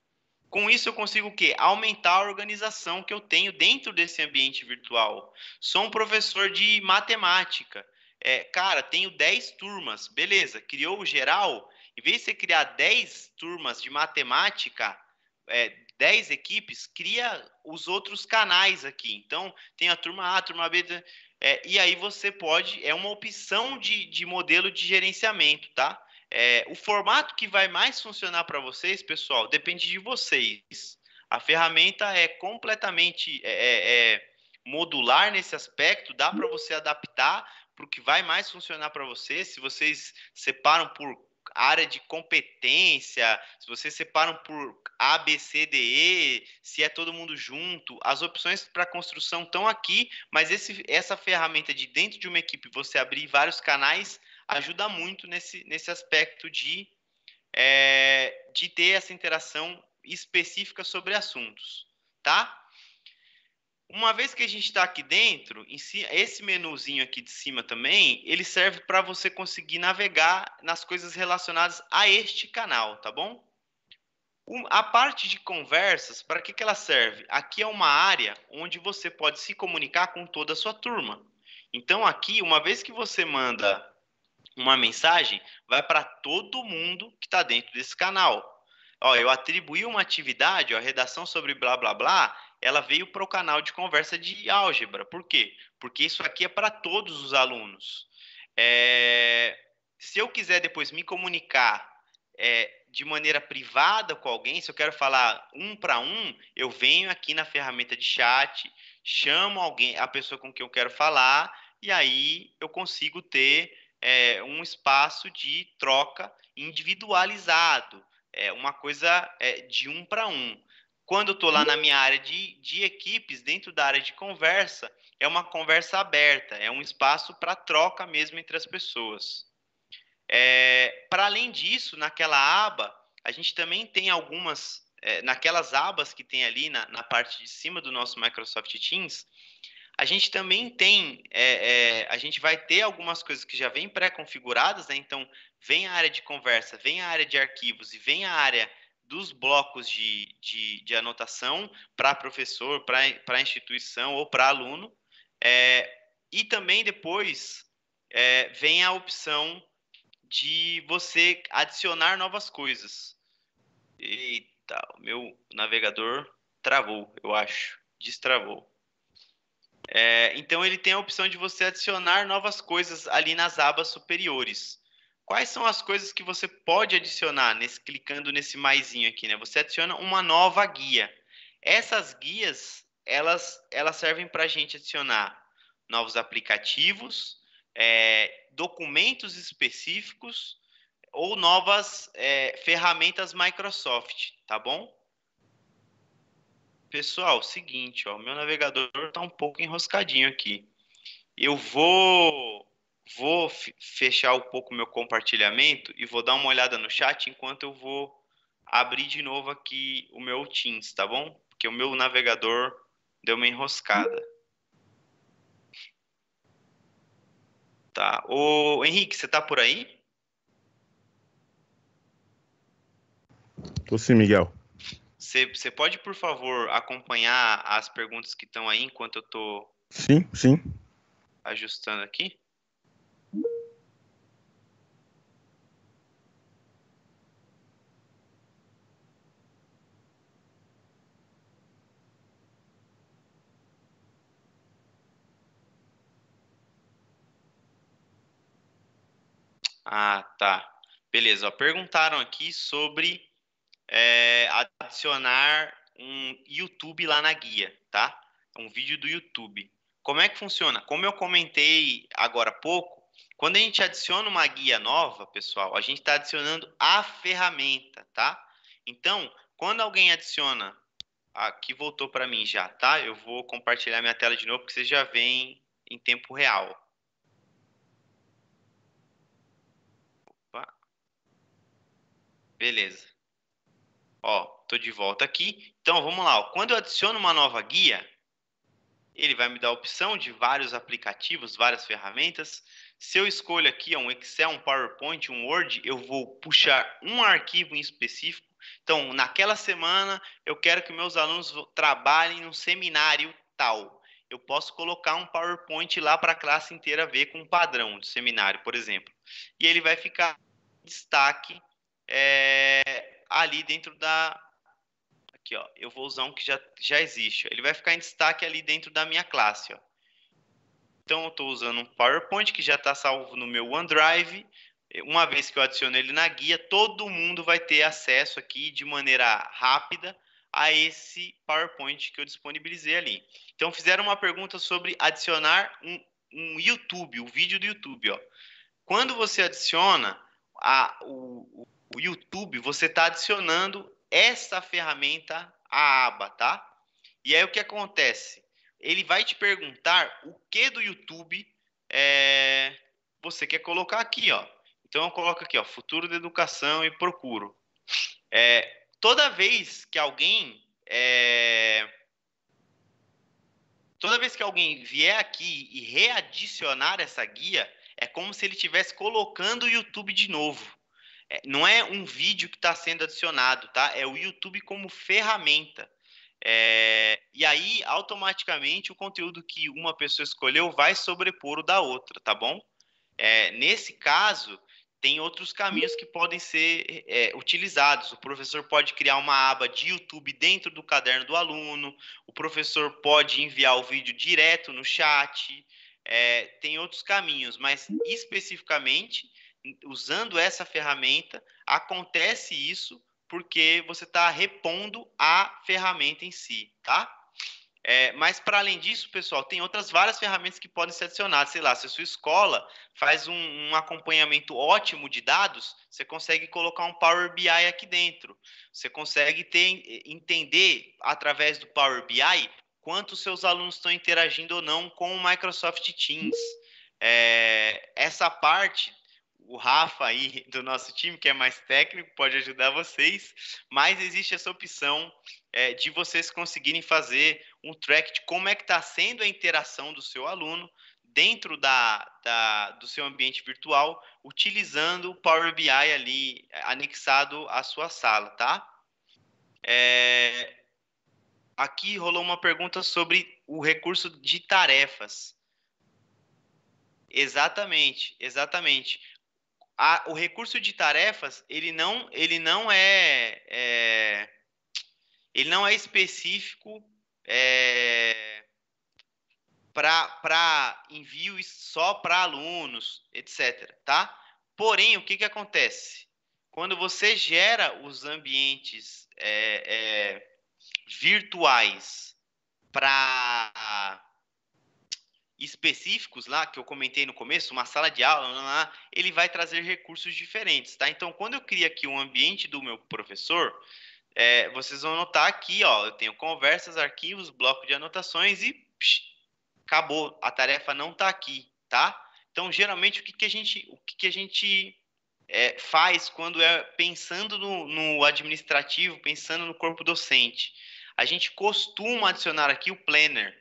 Com isso, eu consigo o quê? Aumentar a organização que eu tenho dentro desse ambiente virtual. Sou um professor de matemática é, cara, tenho 10 turmas, beleza, criou o geral, em vez de você criar 10 turmas de matemática, é, 10 equipes, cria os outros canais aqui. Então, tem a turma A, a turma B, é, e aí você pode, é uma opção de, de modelo de gerenciamento, tá? É, o formato que vai mais funcionar para vocês, pessoal, depende de vocês. A ferramenta é completamente é, é, é modular nesse aspecto, dá para você adaptar, para o que vai mais funcionar para você, se vocês separam por área de competência, se vocês separam por A, B, C, D, E, se é todo mundo junto, as opções para construção estão aqui, mas esse, essa ferramenta de dentro de uma equipe, você abrir vários canais, ajuda muito nesse, nesse aspecto de, é, de ter essa interação específica sobre assuntos, tá? Uma vez que a gente está aqui dentro, esse menuzinho aqui de cima também, ele serve para você conseguir navegar nas coisas relacionadas a este canal, tá bom? a parte de conversas, para que, que ela serve? Aqui é uma área onde você pode se comunicar com toda a sua turma. Então, aqui, uma vez que você manda uma mensagem, vai para todo mundo que está dentro desse canal. Ó, eu atribuí uma atividade, ó, redação sobre blá blá blá, ela veio para o canal de conversa de álgebra. Por quê? Porque isso aqui é para todos os alunos. É... Se eu quiser depois me comunicar é, de maneira privada com alguém, se eu quero falar um para um, eu venho aqui na ferramenta de chat, chamo alguém, a pessoa com quem eu quero falar, e aí eu consigo ter é, um espaço de troca individualizado, é uma coisa é, de um para um. Quando eu estou lá na minha área de, de equipes, dentro da área de conversa, é uma conversa aberta, é um espaço para troca mesmo entre as pessoas. É, para além disso, naquela aba, a gente também tem algumas, é, naquelas abas que tem ali na, na, parte de cima do nosso Microsoft Teams, a gente também tem, é, é a gente vai ter algumas coisas que já vêm pré-configuradas, né? Então, vem a área de conversa, vem a área de arquivos e vem a área dos blocos de, de, de anotação para professor, para instituição ou para aluno. É, e também depois é, vem a opção de você adicionar novas coisas. Eita, o meu navegador travou, eu acho. Destravou. É, então ele tem a opção de você adicionar novas coisas ali nas abas superiores. Quais são as coisas que você pode adicionar nesse, clicando nesse maisinho aqui, né? Você adiciona uma nova guia. Essas guias, elas, elas servem para a gente adicionar novos aplicativos, é, documentos específicos ou novas é, ferramentas Microsoft, tá bom? Pessoal, seguinte, ó, meu navegador está um pouco enroscadinho aqui. Eu vou vou fechar um pouco meu compartilhamento e vou dar uma olhada no chat enquanto eu vou abrir de novo aqui o meu Teams, tá bom? Porque o meu navegador deu uma enroscada. Tá. Ô, Henrique, você tá por aí? Tô sim, Miguel. Você, você pode, por favor, acompanhar as perguntas que estão aí enquanto eu tô. Sim, sim. Ajustando aqui? Ah, tá. Beleza. Ó, perguntaram aqui sobre é, adicionar um YouTube lá na guia, tá? Um vídeo do YouTube. Como é que funciona? Como eu comentei agora há pouco, quando a gente adiciona uma guia nova, pessoal, a gente está adicionando a ferramenta, tá? Então, quando alguém adiciona, aqui voltou para mim já, tá? Eu vou compartilhar minha tela de novo, porque vocês já veem em tempo real. Beleza. Ó, tô de volta aqui. Então, vamos lá. Quando eu adiciono uma nova guia, ele vai me dar a opção de vários aplicativos, várias ferramentas. Se eu escolho aqui um Excel, um PowerPoint, um Word, eu vou puxar um arquivo em específico. Então, naquela semana, eu quero que meus alunos trabalhem num seminário tal. Eu posso colocar um PowerPoint lá para a classe inteira ver com um padrão de seminário, por exemplo. E ele vai ficar em destaque é, ali dentro da. Aqui, ó. Eu vou usar um que já, já existe. Ele vai ficar em destaque ali dentro da minha classe, ó. Então, eu estou usando um PowerPoint que já está salvo no meu OneDrive. Uma vez que eu adiciono ele na guia, todo mundo vai ter acesso aqui de maneira rápida a esse PowerPoint que eu disponibilizei ali. Então, fizeram uma pergunta sobre adicionar um, um YouTube, o vídeo do YouTube. Ó. Quando você adiciona a, o, o YouTube, você está adicionando essa ferramenta à aba, tá? E aí o que acontece? Ele vai te perguntar o que do YouTube é, você quer colocar aqui, ó. Então eu coloco aqui, ó, futuro da educação e procuro. É, toda vez que alguém é, toda vez que alguém vier aqui e readicionar essa guia, é como se ele estivesse colocando o YouTube de novo. É, não é um vídeo que está sendo adicionado, tá? É o YouTube como ferramenta. É, e aí, automaticamente, o conteúdo que uma pessoa escolheu vai sobrepor o da outra, tá bom? É, nesse caso, tem outros caminhos que podem ser é, utilizados. O professor pode criar uma aba de YouTube dentro do caderno do aluno, o professor pode enviar o vídeo direto no chat, é, tem outros caminhos, mas especificamente usando essa ferramenta, acontece isso porque você está repondo a ferramenta em si, tá? É, mas para além disso, pessoal, tem outras várias ferramentas que podem ser adicionadas. Sei lá, se a sua escola faz um, um, acompanhamento ótimo de dados, você consegue colocar um Power BI aqui dentro. Você consegue ter, entender através do Power BI quanto seus alunos estão interagindo ou não com o Microsoft Teams. É, essa parte o Rafa aí do nosso time, que é mais técnico, pode ajudar vocês, mas existe essa opção é, de vocês conseguirem fazer um track de como é que está sendo a interação do seu aluno dentro da, da, do seu ambiente virtual, utilizando o Power BI ali anexado à sua sala, tá? É, aqui rolou uma pergunta sobre o recurso de tarefas. Exatamente, exatamente a, o recurso de tarefas ele não ele não é, é ele não é específico é, para envio só para alunos, etc. Tá? Porém, o que, que acontece? Quando você gera os ambientes é, é virtuais para específicos lá, que eu comentei no começo, uma sala de aula, lá, ele vai trazer recursos diferentes, tá? Então, quando eu crio aqui um ambiente do meu professor, é, vocês vão notar aqui, ó, eu tenho conversas, arquivos, bloco de anotações e psh, acabou, a tarefa não está aqui, tá? Então, geralmente, o que, que a gente, o que, que a gente é, faz quando é pensando no, no administrativo, pensando no corpo docente? A gente costuma adicionar aqui o planner,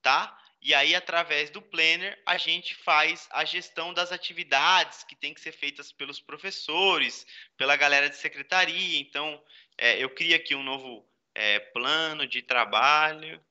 tá? E aí, através do planner, a gente faz a gestão das atividades que tem que ser feitas pelos professores, pela galera de secretaria. Então, é, eu crio aqui um novo é, plano de trabalho,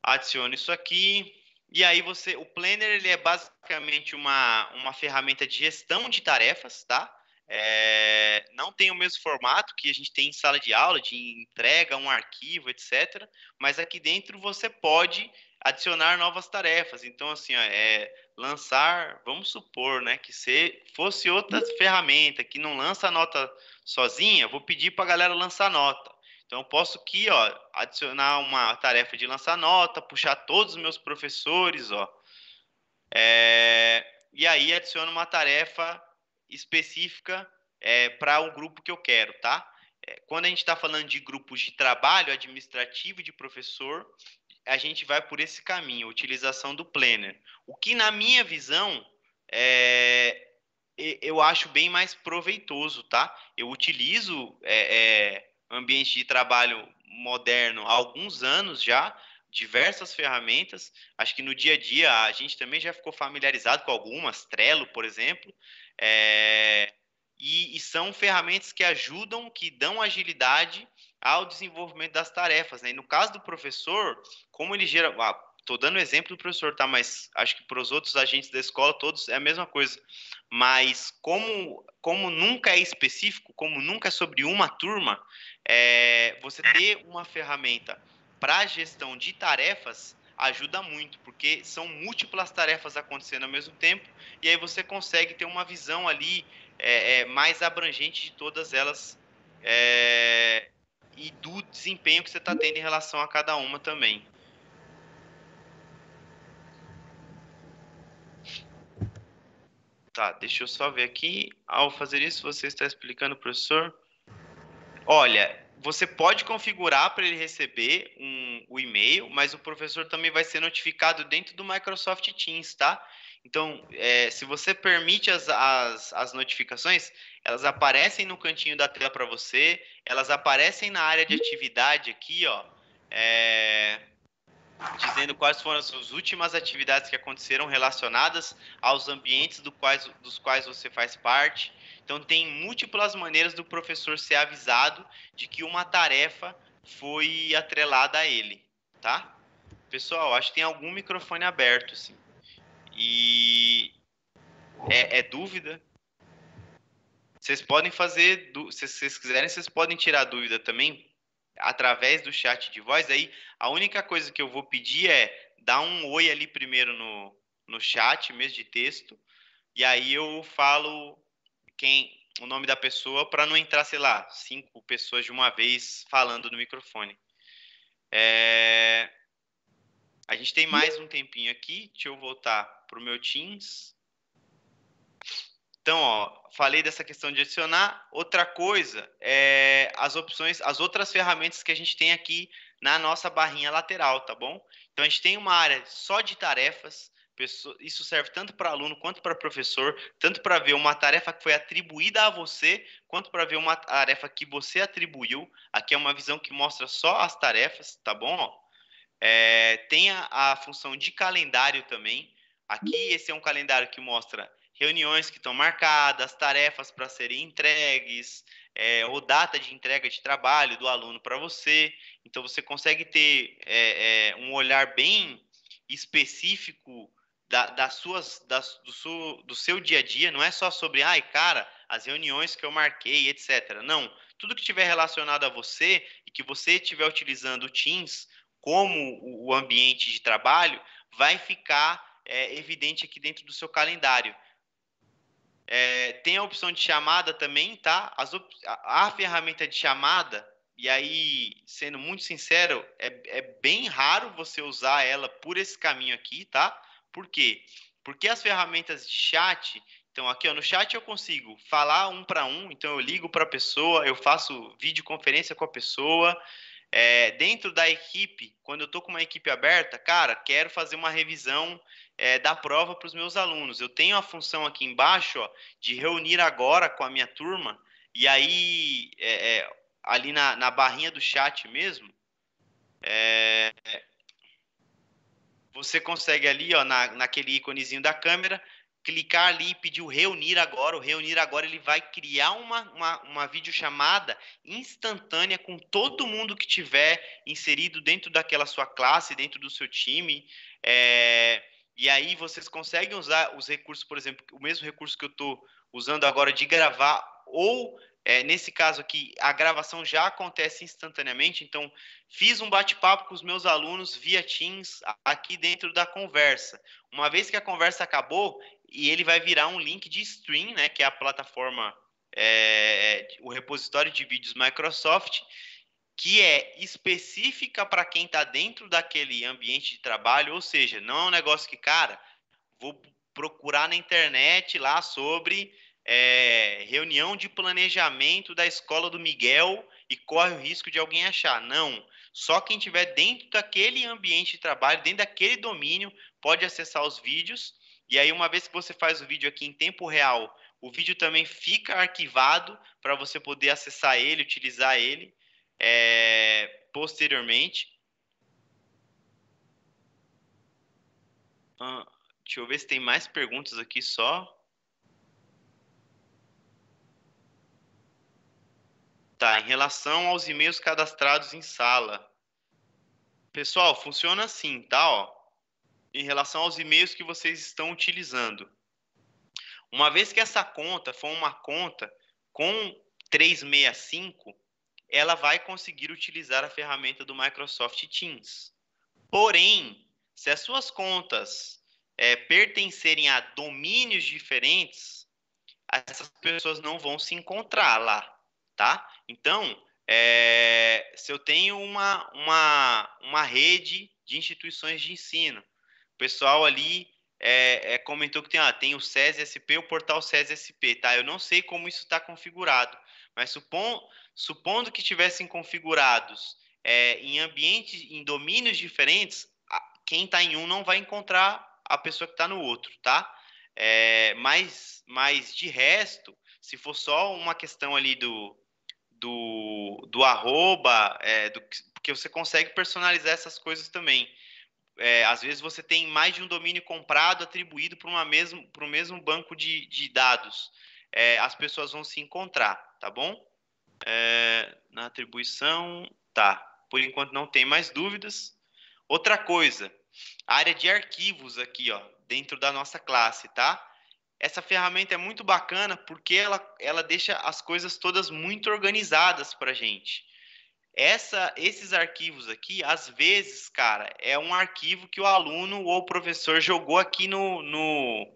adiciono isso aqui. E aí você, o planner ele é basicamente uma, uma ferramenta de gestão de tarefas, tá? É, não tem o mesmo formato que a gente tem em sala de aula, de entrega um arquivo, etc. Mas aqui dentro você pode adicionar novas tarefas. Então, assim, ó, é lançar, vamos supor, né, que se fosse outra ferramenta que não lança nota sozinha, vou pedir para a galera lançar nota. Então, eu posso aqui, ó, adicionar uma tarefa de lançar nota, puxar todos os meus professores, ó, é, e aí adiciono uma tarefa específica é, para um grupo que eu quero, tá? É, quando a gente está falando de grupos de trabalho administrativo de professor, a gente vai por esse caminho, utilização do planner. O que, na minha visão, é, eu acho bem mais proveitoso, tá? Eu utilizo é, é, ambiente de trabalho moderno há alguns anos já, diversas ferramentas. Acho que no dia a dia a gente também já ficou familiarizado com algumas, Trello, por exemplo. É, e, e, são ferramentas que ajudam, que dão agilidade ao desenvolvimento das tarefas. Né? E no caso do professor, como ele gera. Estou ah, dando exemplo do professor, tá? Mas acho que para os outros agentes da escola, todos é a mesma coisa. Mas como, como nunca é específico, como nunca é sobre uma turma, é, você ter uma ferramenta para gestão de tarefas ajuda muito, porque são múltiplas tarefas acontecendo ao mesmo tempo, e aí você consegue ter uma visão ali é, é, mais abrangente de todas elas é, e do desempenho que você está tendo em relação a cada uma também. Tá, deixa eu só ver aqui. Ao fazer isso, você está explicando, professor? Olha, você pode configurar para ele receber um, o e-mail, mas o professor também vai ser notificado dentro do Microsoft Teams, tá? Então, é, se você permite as, as, as, notificações, elas aparecem no cantinho da tela para você, elas aparecem na área de atividade aqui, ó, é, dizendo quais foram as últimas atividades que aconteceram relacionadas aos ambientes do quais, dos quais você faz parte. Então, tem múltiplas maneiras do professor ser avisado de que uma tarefa foi atrelada a ele, tá? Pessoal, acho que tem algum microfone aberto, sim. E é, é dúvida? Vocês podem fazer, se vocês quiserem, vocês podem tirar dúvida também através do chat de voz. Aí a única coisa que eu vou pedir é dar um oi ali primeiro no, no chat, mesmo de texto, e aí eu falo quem o nome da pessoa para não entrar, sei lá, cinco pessoas de uma vez falando no microfone. É... A gente tem mais um tempinho aqui. Deixa eu voltar para o meu Teams. Então, ó, falei dessa questão de adicionar. Outra coisa é as opções, as outras ferramentas que a gente tem aqui na nossa barrinha lateral, tá bom? Então, a gente tem uma área só de tarefas. Isso serve tanto para aluno quanto para professor, tanto para ver uma tarefa que foi atribuída a você, quanto para ver uma tarefa que você atribuiu. Aqui é uma visão que mostra só as tarefas, tá bom? É, tem a, a função de calendário também. Aqui, esse é um calendário que mostra reuniões que estão marcadas, tarefas para serem entregues, é, ou data de entrega de trabalho do aluno para você. Então, você consegue ter é, é, um olhar bem específico da, das suas, das, do, seu, do seu dia a dia, não é só sobre, ai, cara, as reuniões que eu marquei, etc. Não, tudo que estiver relacionado a você e que você estiver utilizando o Teams como o ambiente de trabalho, vai ficar é, evidente aqui dentro do seu calendário. É, tem a opção de chamada também, tá? As a, a, ferramenta de chamada, e aí, sendo muito sincero, é, é bem raro você usar ela por esse caminho aqui, tá? Por quê? Porque as ferramentas de chat, então aqui ó, no chat eu consigo falar um para um, então eu ligo para a pessoa, eu faço videoconferência com a pessoa, é, dentro da equipe, quando eu estou com uma equipe aberta, cara, quero fazer uma revisão é, da prova para os meus alunos. Eu tenho a função aqui embaixo ó, de reunir agora com a minha turma, e aí, é, é ali na, na, barrinha do chat mesmo, é, você consegue ali, ó, na, naquele íconezinho da câmera, clicar ali e pedir o reunir agora. O reunir agora ele vai criar uma, uma, uma videochamada instantânea com todo mundo que tiver inserido dentro daquela sua classe, dentro do seu time. É, e aí vocês conseguem usar os recursos, por exemplo, o mesmo recurso que eu estou usando agora de gravar, ou é, nesse caso aqui, a gravação já acontece instantaneamente. Então, fiz um bate-papo com os meus alunos via Teams aqui dentro da conversa. Uma vez que a conversa acabou, e ele vai virar um link de stream, né, que é a plataforma, é, o repositório de vídeos Microsoft, que é específica para quem está dentro daquele ambiente de trabalho, ou seja, não é um negócio que, cara, vou procurar na internet lá sobre é, reunião de planejamento da escola do Miguel e corre o risco de alguém achar. Não. Só quem estiver dentro daquele ambiente de trabalho, dentro daquele domínio, pode acessar os vídeos e aí, uma vez que você faz o vídeo aqui em tempo real, o vídeo também fica arquivado para você poder acessar ele, utilizar ele é, posteriormente. Ah, deixa eu ver se tem mais perguntas aqui só. Tá, em relação aos e-mails cadastrados em sala. Pessoal, funciona assim, tá? Ó, em relação aos e-mails que vocês estão utilizando. Uma vez que essa conta for uma conta com 365, ela vai conseguir utilizar a ferramenta do Microsoft Teams. Porém, se as suas contas é, pertencerem a domínios diferentes, essas pessoas não vão se encontrar lá, tá? Então, é, se eu tenho uma, uma, uma rede de instituições de ensino, pessoal ali é, é, comentou que tem, ah, tem o SES SP, o portal SES SP, tá? Eu não sei como isso está configurado, mas supon, supondo que estivessem configurados é, em ambientes, em domínios diferentes, quem está em um não vai encontrar a pessoa que está no outro, tá? É, mas, mas de resto, se for só uma questão ali do, do, do arroba, é, do, porque você consegue personalizar essas coisas também é, às vezes você tem mais de um domínio comprado atribuído para o mesmo, mesmo banco de, de dados. é, as pessoas vão se encontrar, tá bom? É, na atribuição, tá. Por enquanto não tem mais dúvidas. Outra coisa, área de arquivos aqui, ó, dentro da nossa classe, tá? Essa ferramenta é muito bacana porque ela, ela deixa as coisas todas muito organizadas para gente. Essa, esses arquivos aqui, às vezes, cara, é um arquivo que o aluno ou o professor jogou aqui no, no,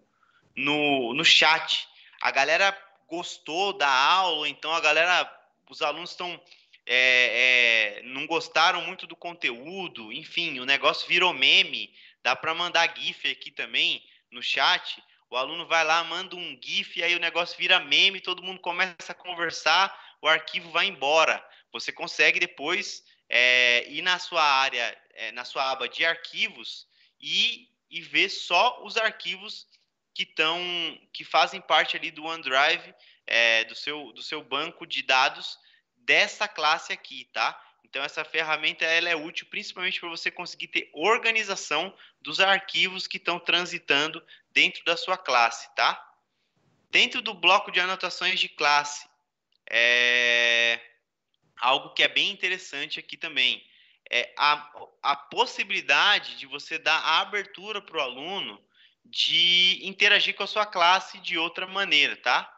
no, no chat. A galera gostou da aula, então a galera, os alunos estão é, é, não gostaram muito do conteúdo, enfim, o negócio virou meme. Dá para mandar GIF aqui também no chat. O aluno vai lá, manda um GIF, aí o negócio vira meme, todo mundo começa a conversar, o arquivo vai embora. Você consegue depois é, ir na sua área, é, na sua aba de arquivos e, e ver só os arquivos que estão, que fazem parte ali do OneDrive, é, do, seu, do seu banco de dados dessa classe aqui, tá? Então essa ferramenta ela é útil principalmente para você conseguir ter organização dos arquivos que estão transitando dentro da sua classe, tá? Dentro do bloco de anotações de classe, é algo que é bem interessante aqui também é a, a possibilidade de você dar a abertura para o aluno de interagir com a sua classe de outra maneira, tá?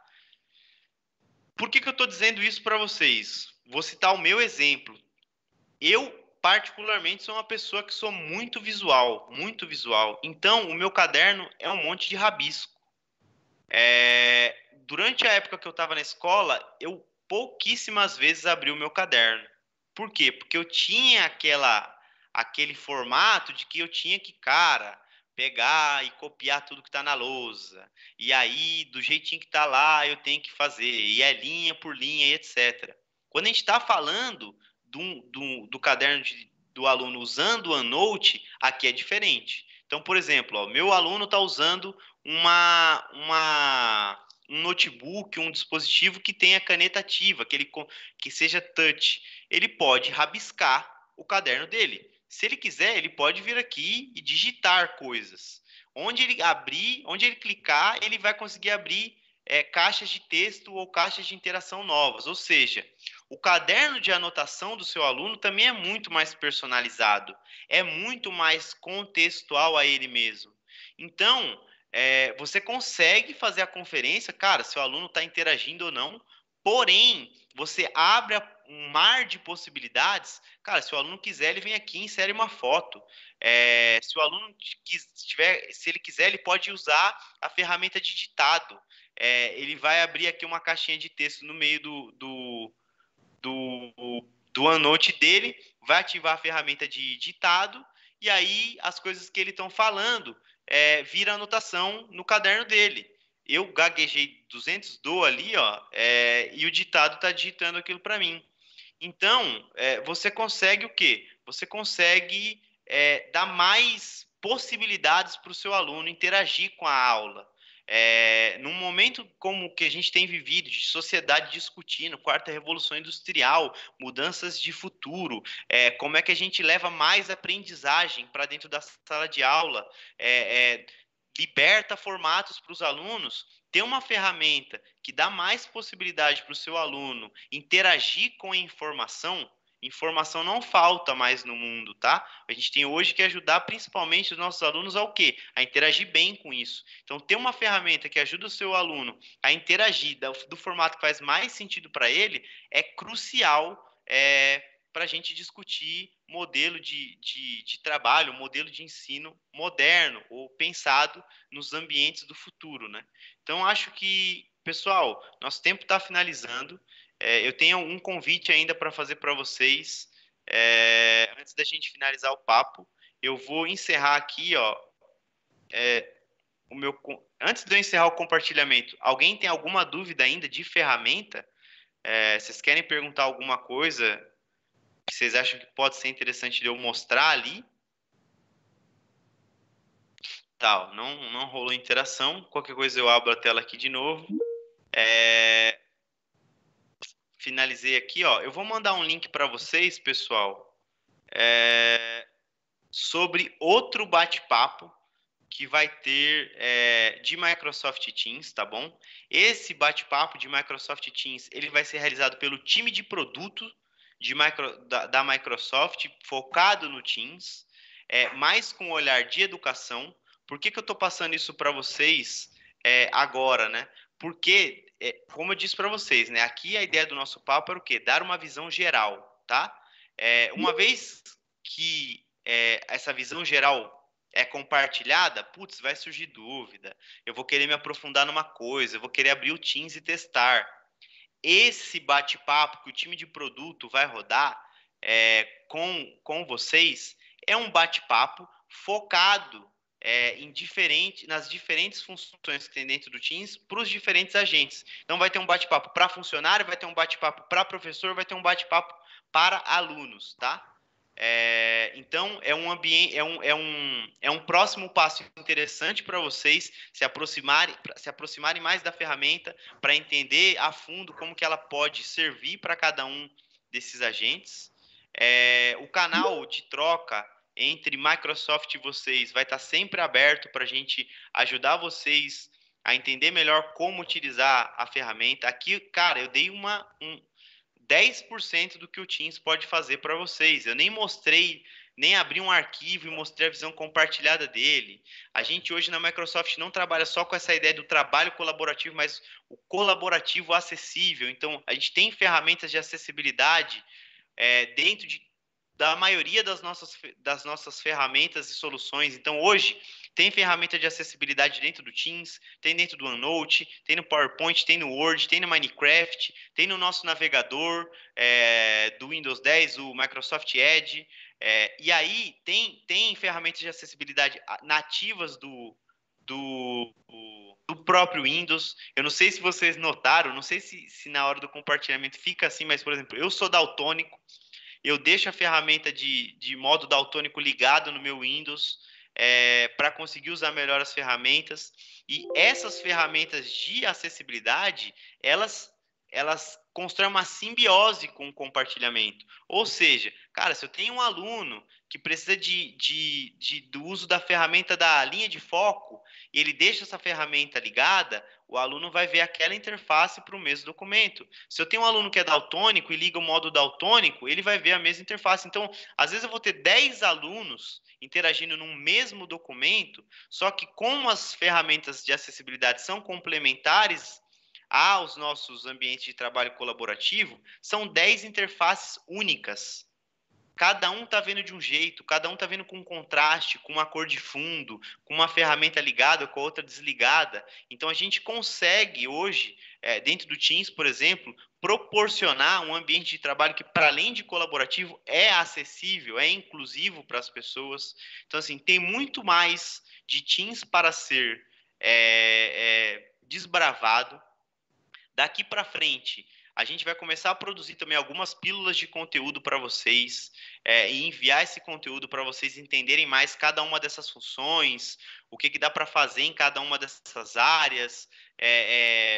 Por que, que eu estou dizendo isso para vocês? Vou citar o meu exemplo. Eu, particularmente, sou uma pessoa que sou muito visual, muito visual. Então, o meu caderno é um monte de rabisco. É... Durante a época que eu estava na escola, eu pouquíssimas vezes abri o meu caderno. Por quê? Porque eu tinha aquela aquele formato de que eu tinha que, cara, pegar e copiar tudo que está na lousa. E aí, do jeitinho que está lá, eu tenho que fazer. E é linha por linha e etc. Quando a gente está falando do, do, do caderno de, do aluno usando o OneNote, aqui é diferente. Então, por exemplo, o meu aluno está usando uma, uma, um notebook, um dispositivo que tenha caneta ativa, que, ele, que seja touch. Ele pode rabiscar o caderno dele. Se ele quiser, ele pode vir aqui e digitar coisas. Onde ele abrir, onde ele clicar, ele vai conseguir abrir é, caixas de texto ou caixas de interação novas. Ou seja, o caderno de anotação do seu aluno também é muito mais personalizado, é muito mais contextual a ele mesmo. Então, é, você consegue fazer a conferência, cara, se o aluno está interagindo ou não, porém, você abre um mar de possibilidades. Cara, se o aluno quiser, ele vem aqui e insere uma foto. É, se o aluno tiver, se ele quiser, ele pode usar a ferramenta de ditado. É, ele vai abrir aqui uma caixinha de texto no meio do, do, do, do OneNote dele, vai ativar a ferramenta de ditado, e aí as coisas que ele estão falando é, vira anotação no caderno dele eu gaguejei 200 do ali, ó, é, e o ditado está digitando aquilo para mim. Então, é, você consegue o quê? Você consegue é, dar mais possibilidades para o seu aluno interagir com a aula. É, num momento como o que a gente tem vivido, de sociedade discutindo, quarta revolução industrial, mudanças de futuro, é, como é que a gente leva mais aprendizagem para dentro da sala de aula, é, é liberta formatos para os alunos, ter uma ferramenta que dá mais possibilidade para o seu aluno interagir com a informação, informação não falta mais no mundo, tá? A gente tem hoje que ajudar principalmente os nossos alunos ao quê? A interagir bem com isso. Então, ter uma ferramenta que ajuda o seu aluno a interagir do, formato que faz mais sentido para ele é crucial é, para a gente discutir modelo de, de, de, trabalho, modelo de ensino moderno ou pensado nos ambientes do futuro, né? Então, acho que, pessoal, nosso tempo está finalizando. É, eu tenho um convite ainda para fazer para vocês, é, antes da gente finalizar o papo. Eu vou encerrar aqui, ó, é, o meu, antes de eu encerrar o compartilhamento, alguém tem alguma dúvida ainda de ferramenta? É, vocês querem perguntar alguma coisa? que vocês acham que pode ser interessante de eu mostrar ali. Tal, não, não rolou interação. Qualquer coisa eu abro a tela aqui de novo. É... Finalizei aqui, ó. Eu vou mandar um link para vocês, pessoal, é... sobre outro bate-papo que vai ter é, de Microsoft Teams, tá bom? Esse bate-papo de Microsoft Teams ele vai ser realizado pelo time de produto de micro, da, da Microsoft focado no Teams, é, mais com o olhar de educação. Por que, que eu estou passando isso para vocês é, agora, né? Porque, é, como eu disse para vocês, né? Aqui a ideia do nosso papo era o quê? Dar uma visão geral, tá? É, uma vez que é, essa visão geral é compartilhada, putz, vai surgir dúvida. Eu vou querer me aprofundar numa coisa, eu vou querer abrir o Teams e testar. Esse bate-papo que o time de produto vai rodar é, com, com vocês é um bate-papo focado é, em diferente, nas diferentes funções que tem dentro do Teams para os diferentes agentes. Então, vai ter um bate-papo para funcionário, vai ter um bate-papo para professor, vai ter um bate-papo para alunos, tá? É, então, é um ambiente, é um, é um, é um próximo passo interessante para vocês se aproximarem, se aproximarem mais da ferramenta para entender a fundo como que ela pode servir para cada um desses agentes. É, o canal de troca entre Microsoft e vocês vai estar sempre aberto para a gente ajudar vocês a entender melhor como utilizar a ferramenta. Aqui, cara, eu dei uma, um 10% do que o Teams pode fazer para vocês. Eu nem mostrei, nem abri um arquivo e mostrei a visão compartilhada dele. A gente hoje na Microsoft não trabalha só com essa ideia do trabalho colaborativo, mas o colaborativo acessível. Então, a gente tem ferramentas de acessibilidade é, dentro de da maioria das nossas, das nossas ferramentas e soluções. Então, hoje, tem ferramenta de acessibilidade dentro do Teams, tem dentro do OneNote, tem no PowerPoint, tem no Word, tem no Minecraft, tem no nosso navegador é, do Windows 10, o Microsoft Edge. É, e aí, tem, tem ferramentas de acessibilidade nativas do, do, do próprio Windows. Eu não sei se vocês notaram, não sei se, se na hora do compartilhamento fica assim, mas, por exemplo, eu sou daltônico, eu deixo a ferramenta de, de modo daltônico ligado no meu Windows é, para conseguir usar melhor as ferramentas. E essas ferramentas de acessibilidade, elas, elas constroem uma simbiose com o compartilhamento. Ou seja, cara, se eu tenho um aluno que precisa de, de, de, do uso da ferramenta da linha de foco, e ele deixa essa ferramenta ligada, o aluno vai ver aquela interface para o mesmo documento. Se eu tenho um aluno que é daltônico e liga o modo daltônico, ele vai ver a mesma interface. Então, às vezes eu vou ter 10 alunos interagindo num mesmo documento, só que como as ferramentas de acessibilidade são complementares aos nossos ambientes de trabalho colaborativo, são 10 interfaces únicas cada um está vendo de um jeito, cada um está vendo com um contraste, com uma cor de fundo, com uma ferramenta ligada, com a outra desligada. Então a gente consegue hoje, é, dentro do Teams, por exemplo, proporcionar um ambiente de trabalho que, para além de colaborativo, é acessível, é inclusivo para as pessoas. Então, assim, tem muito mais de Teams para ser é, é, desbravado. Daqui para frente, a gente vai começar a produzir também algumas pílulas de conteúdo para vocês é, e enviar esse conteúdo para vocês entenderem mais cada uma dessas funções, o que, que dá para fazer em cada uma dessas áreas, é,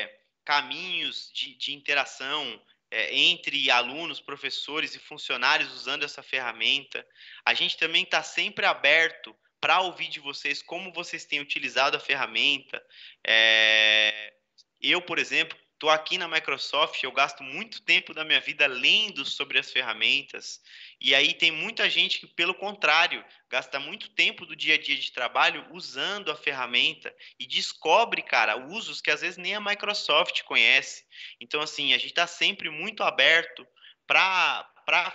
é, caminhos de, de interação é, entre alunos, professores e funcionários usando essa ferramenta. A gente também está sempre aberto para ouvir de vocês como vocês têm utilizado a ferramenta. É, eu, por exemplo, Estou aqui na Microsoft, eu gasto muito tempo da minha vida lendo sobre as ferramentas, e aí tem muita gente que, pelo contrário, gasta muito tempo do dia a dia de trabalho usando a ferramenta e descobre, cara, usos que às vezes nem a Microsoft conhece. Então, assim, a gente está sempre muito aberto para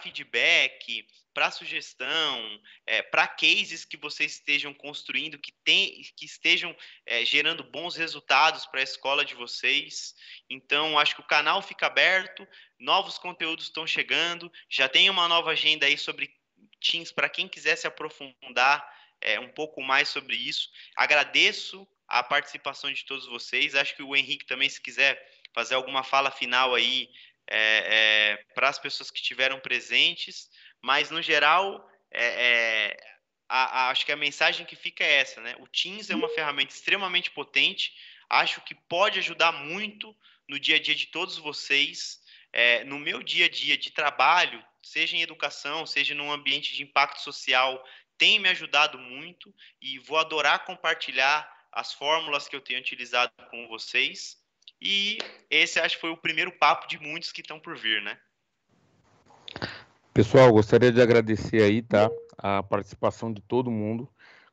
feedback, para sugestão, é, para cases que vocês estejam construindo, que, tem, que estejam é, gerando bons resultados para a escola de vocês. Então, acho que o canal fica aberto, novos conteúdos estão chegando, já tem uma nova agenda aí sobre Teams para quem quiser se aprofundar é, um pouco mais sobre isso. Agradeço a participação de todos vocês. Acho que o Henrique também, se quiser fazer alguma fala final aí é, é, para as pessoas que estiveram presentes. Mas, no geral, é, é, a, a, acho que a mensagem que fica é essa, né? O Teams é uma ferramenta extremamente potente, acho que pode ajudar muito no dia a dia de todos vocês. É, no meu dia a dia de trabalho, seja em educação, seja num ambiente de impacto social, tem me ajudado muito e vou adorar compartilhar as fórmulas que eu tenho utilizado com vocês. E esse acho que foi o primeiro papo de muitos que estão por vir, né? Pessoal, gostaria de agradecer aí, tá? A participação de todo mundo.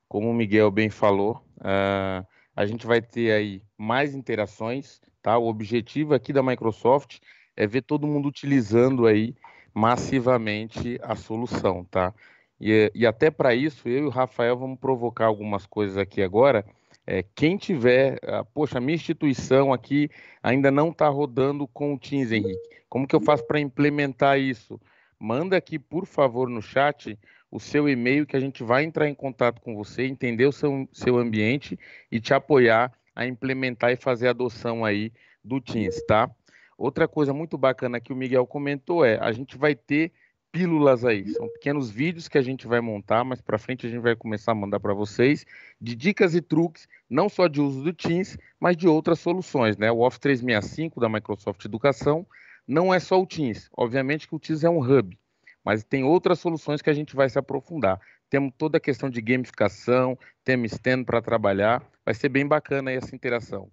Como o Miguel bem falou, uh, a gente vai ter aí mais interações, tá? O objetivo aqui da Microsoft é ver todo mundo utilizando aí massivamente a solução, tá? E, e até para isso, eu e o Rafael vamos provocar algumas coisas aqui agora. É, quem tiver, ah, poxa, minha instituição aqui ainda não está rodando com o Teams, Henrique. Como que eu faço para implementar isso? Manda aqui, por favor, no chat o seu e-mail que a gente vai entrar em contato com você, entender o seu, seu ambiente e te apoiar a implementar e fazer a adoção aí do Teams, tá? Outra coisa muito bacana que o Miguel comentou é, a gente vai ter pílulas aí, são pequenos vídeos que a gente vai montar, mas para frente a gente vai começar a mandar para vocês de dicas e truques, não só de uso do Teams, mas de outras soluções, né? O Office 365 da Microsoft Educação não é só o Teams. Obviamente que o Teams é um hub, mas tem outras soluções que a gente vai se aprofundar. Temos toda a questão de gamificação, temos stand para trabalhar. Vai ser bem bacana aí essa interação.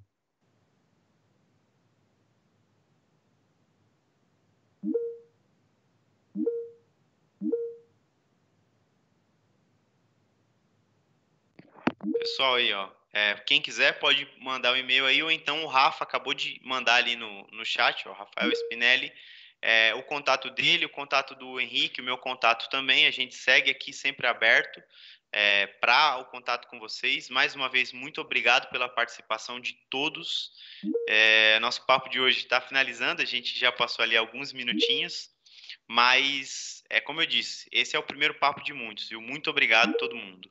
Pessoal aí, ó, é, quem quiser pode mandar o um e-mail aí, ou então o Rafa acabou de mandar ali no, no chat, o Rafael Spinelli, é, o contato dele, o contato do Henrique, o meu contato também. A gente segue aqui sempre aberto é, para o contato com vocês. Mais uma vez, muito obrigado pela participação de todos. É, nosso papo de hoje está finalizando, a gente já passou ali alguns minutinhos, mas é como eu disse, esse é o primeiro papo de muitos, viu? Muito obrigado a todo mundo.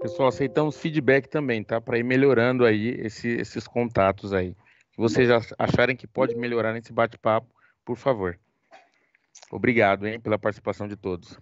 Pessoal, aceitamos feedback também, tá? Para ir melhorando aí esse, esses contatos aí. Se vocês acharem que pode melhorar nesse bate-papo, por favor. Obrigado, hein, pela participação de todos.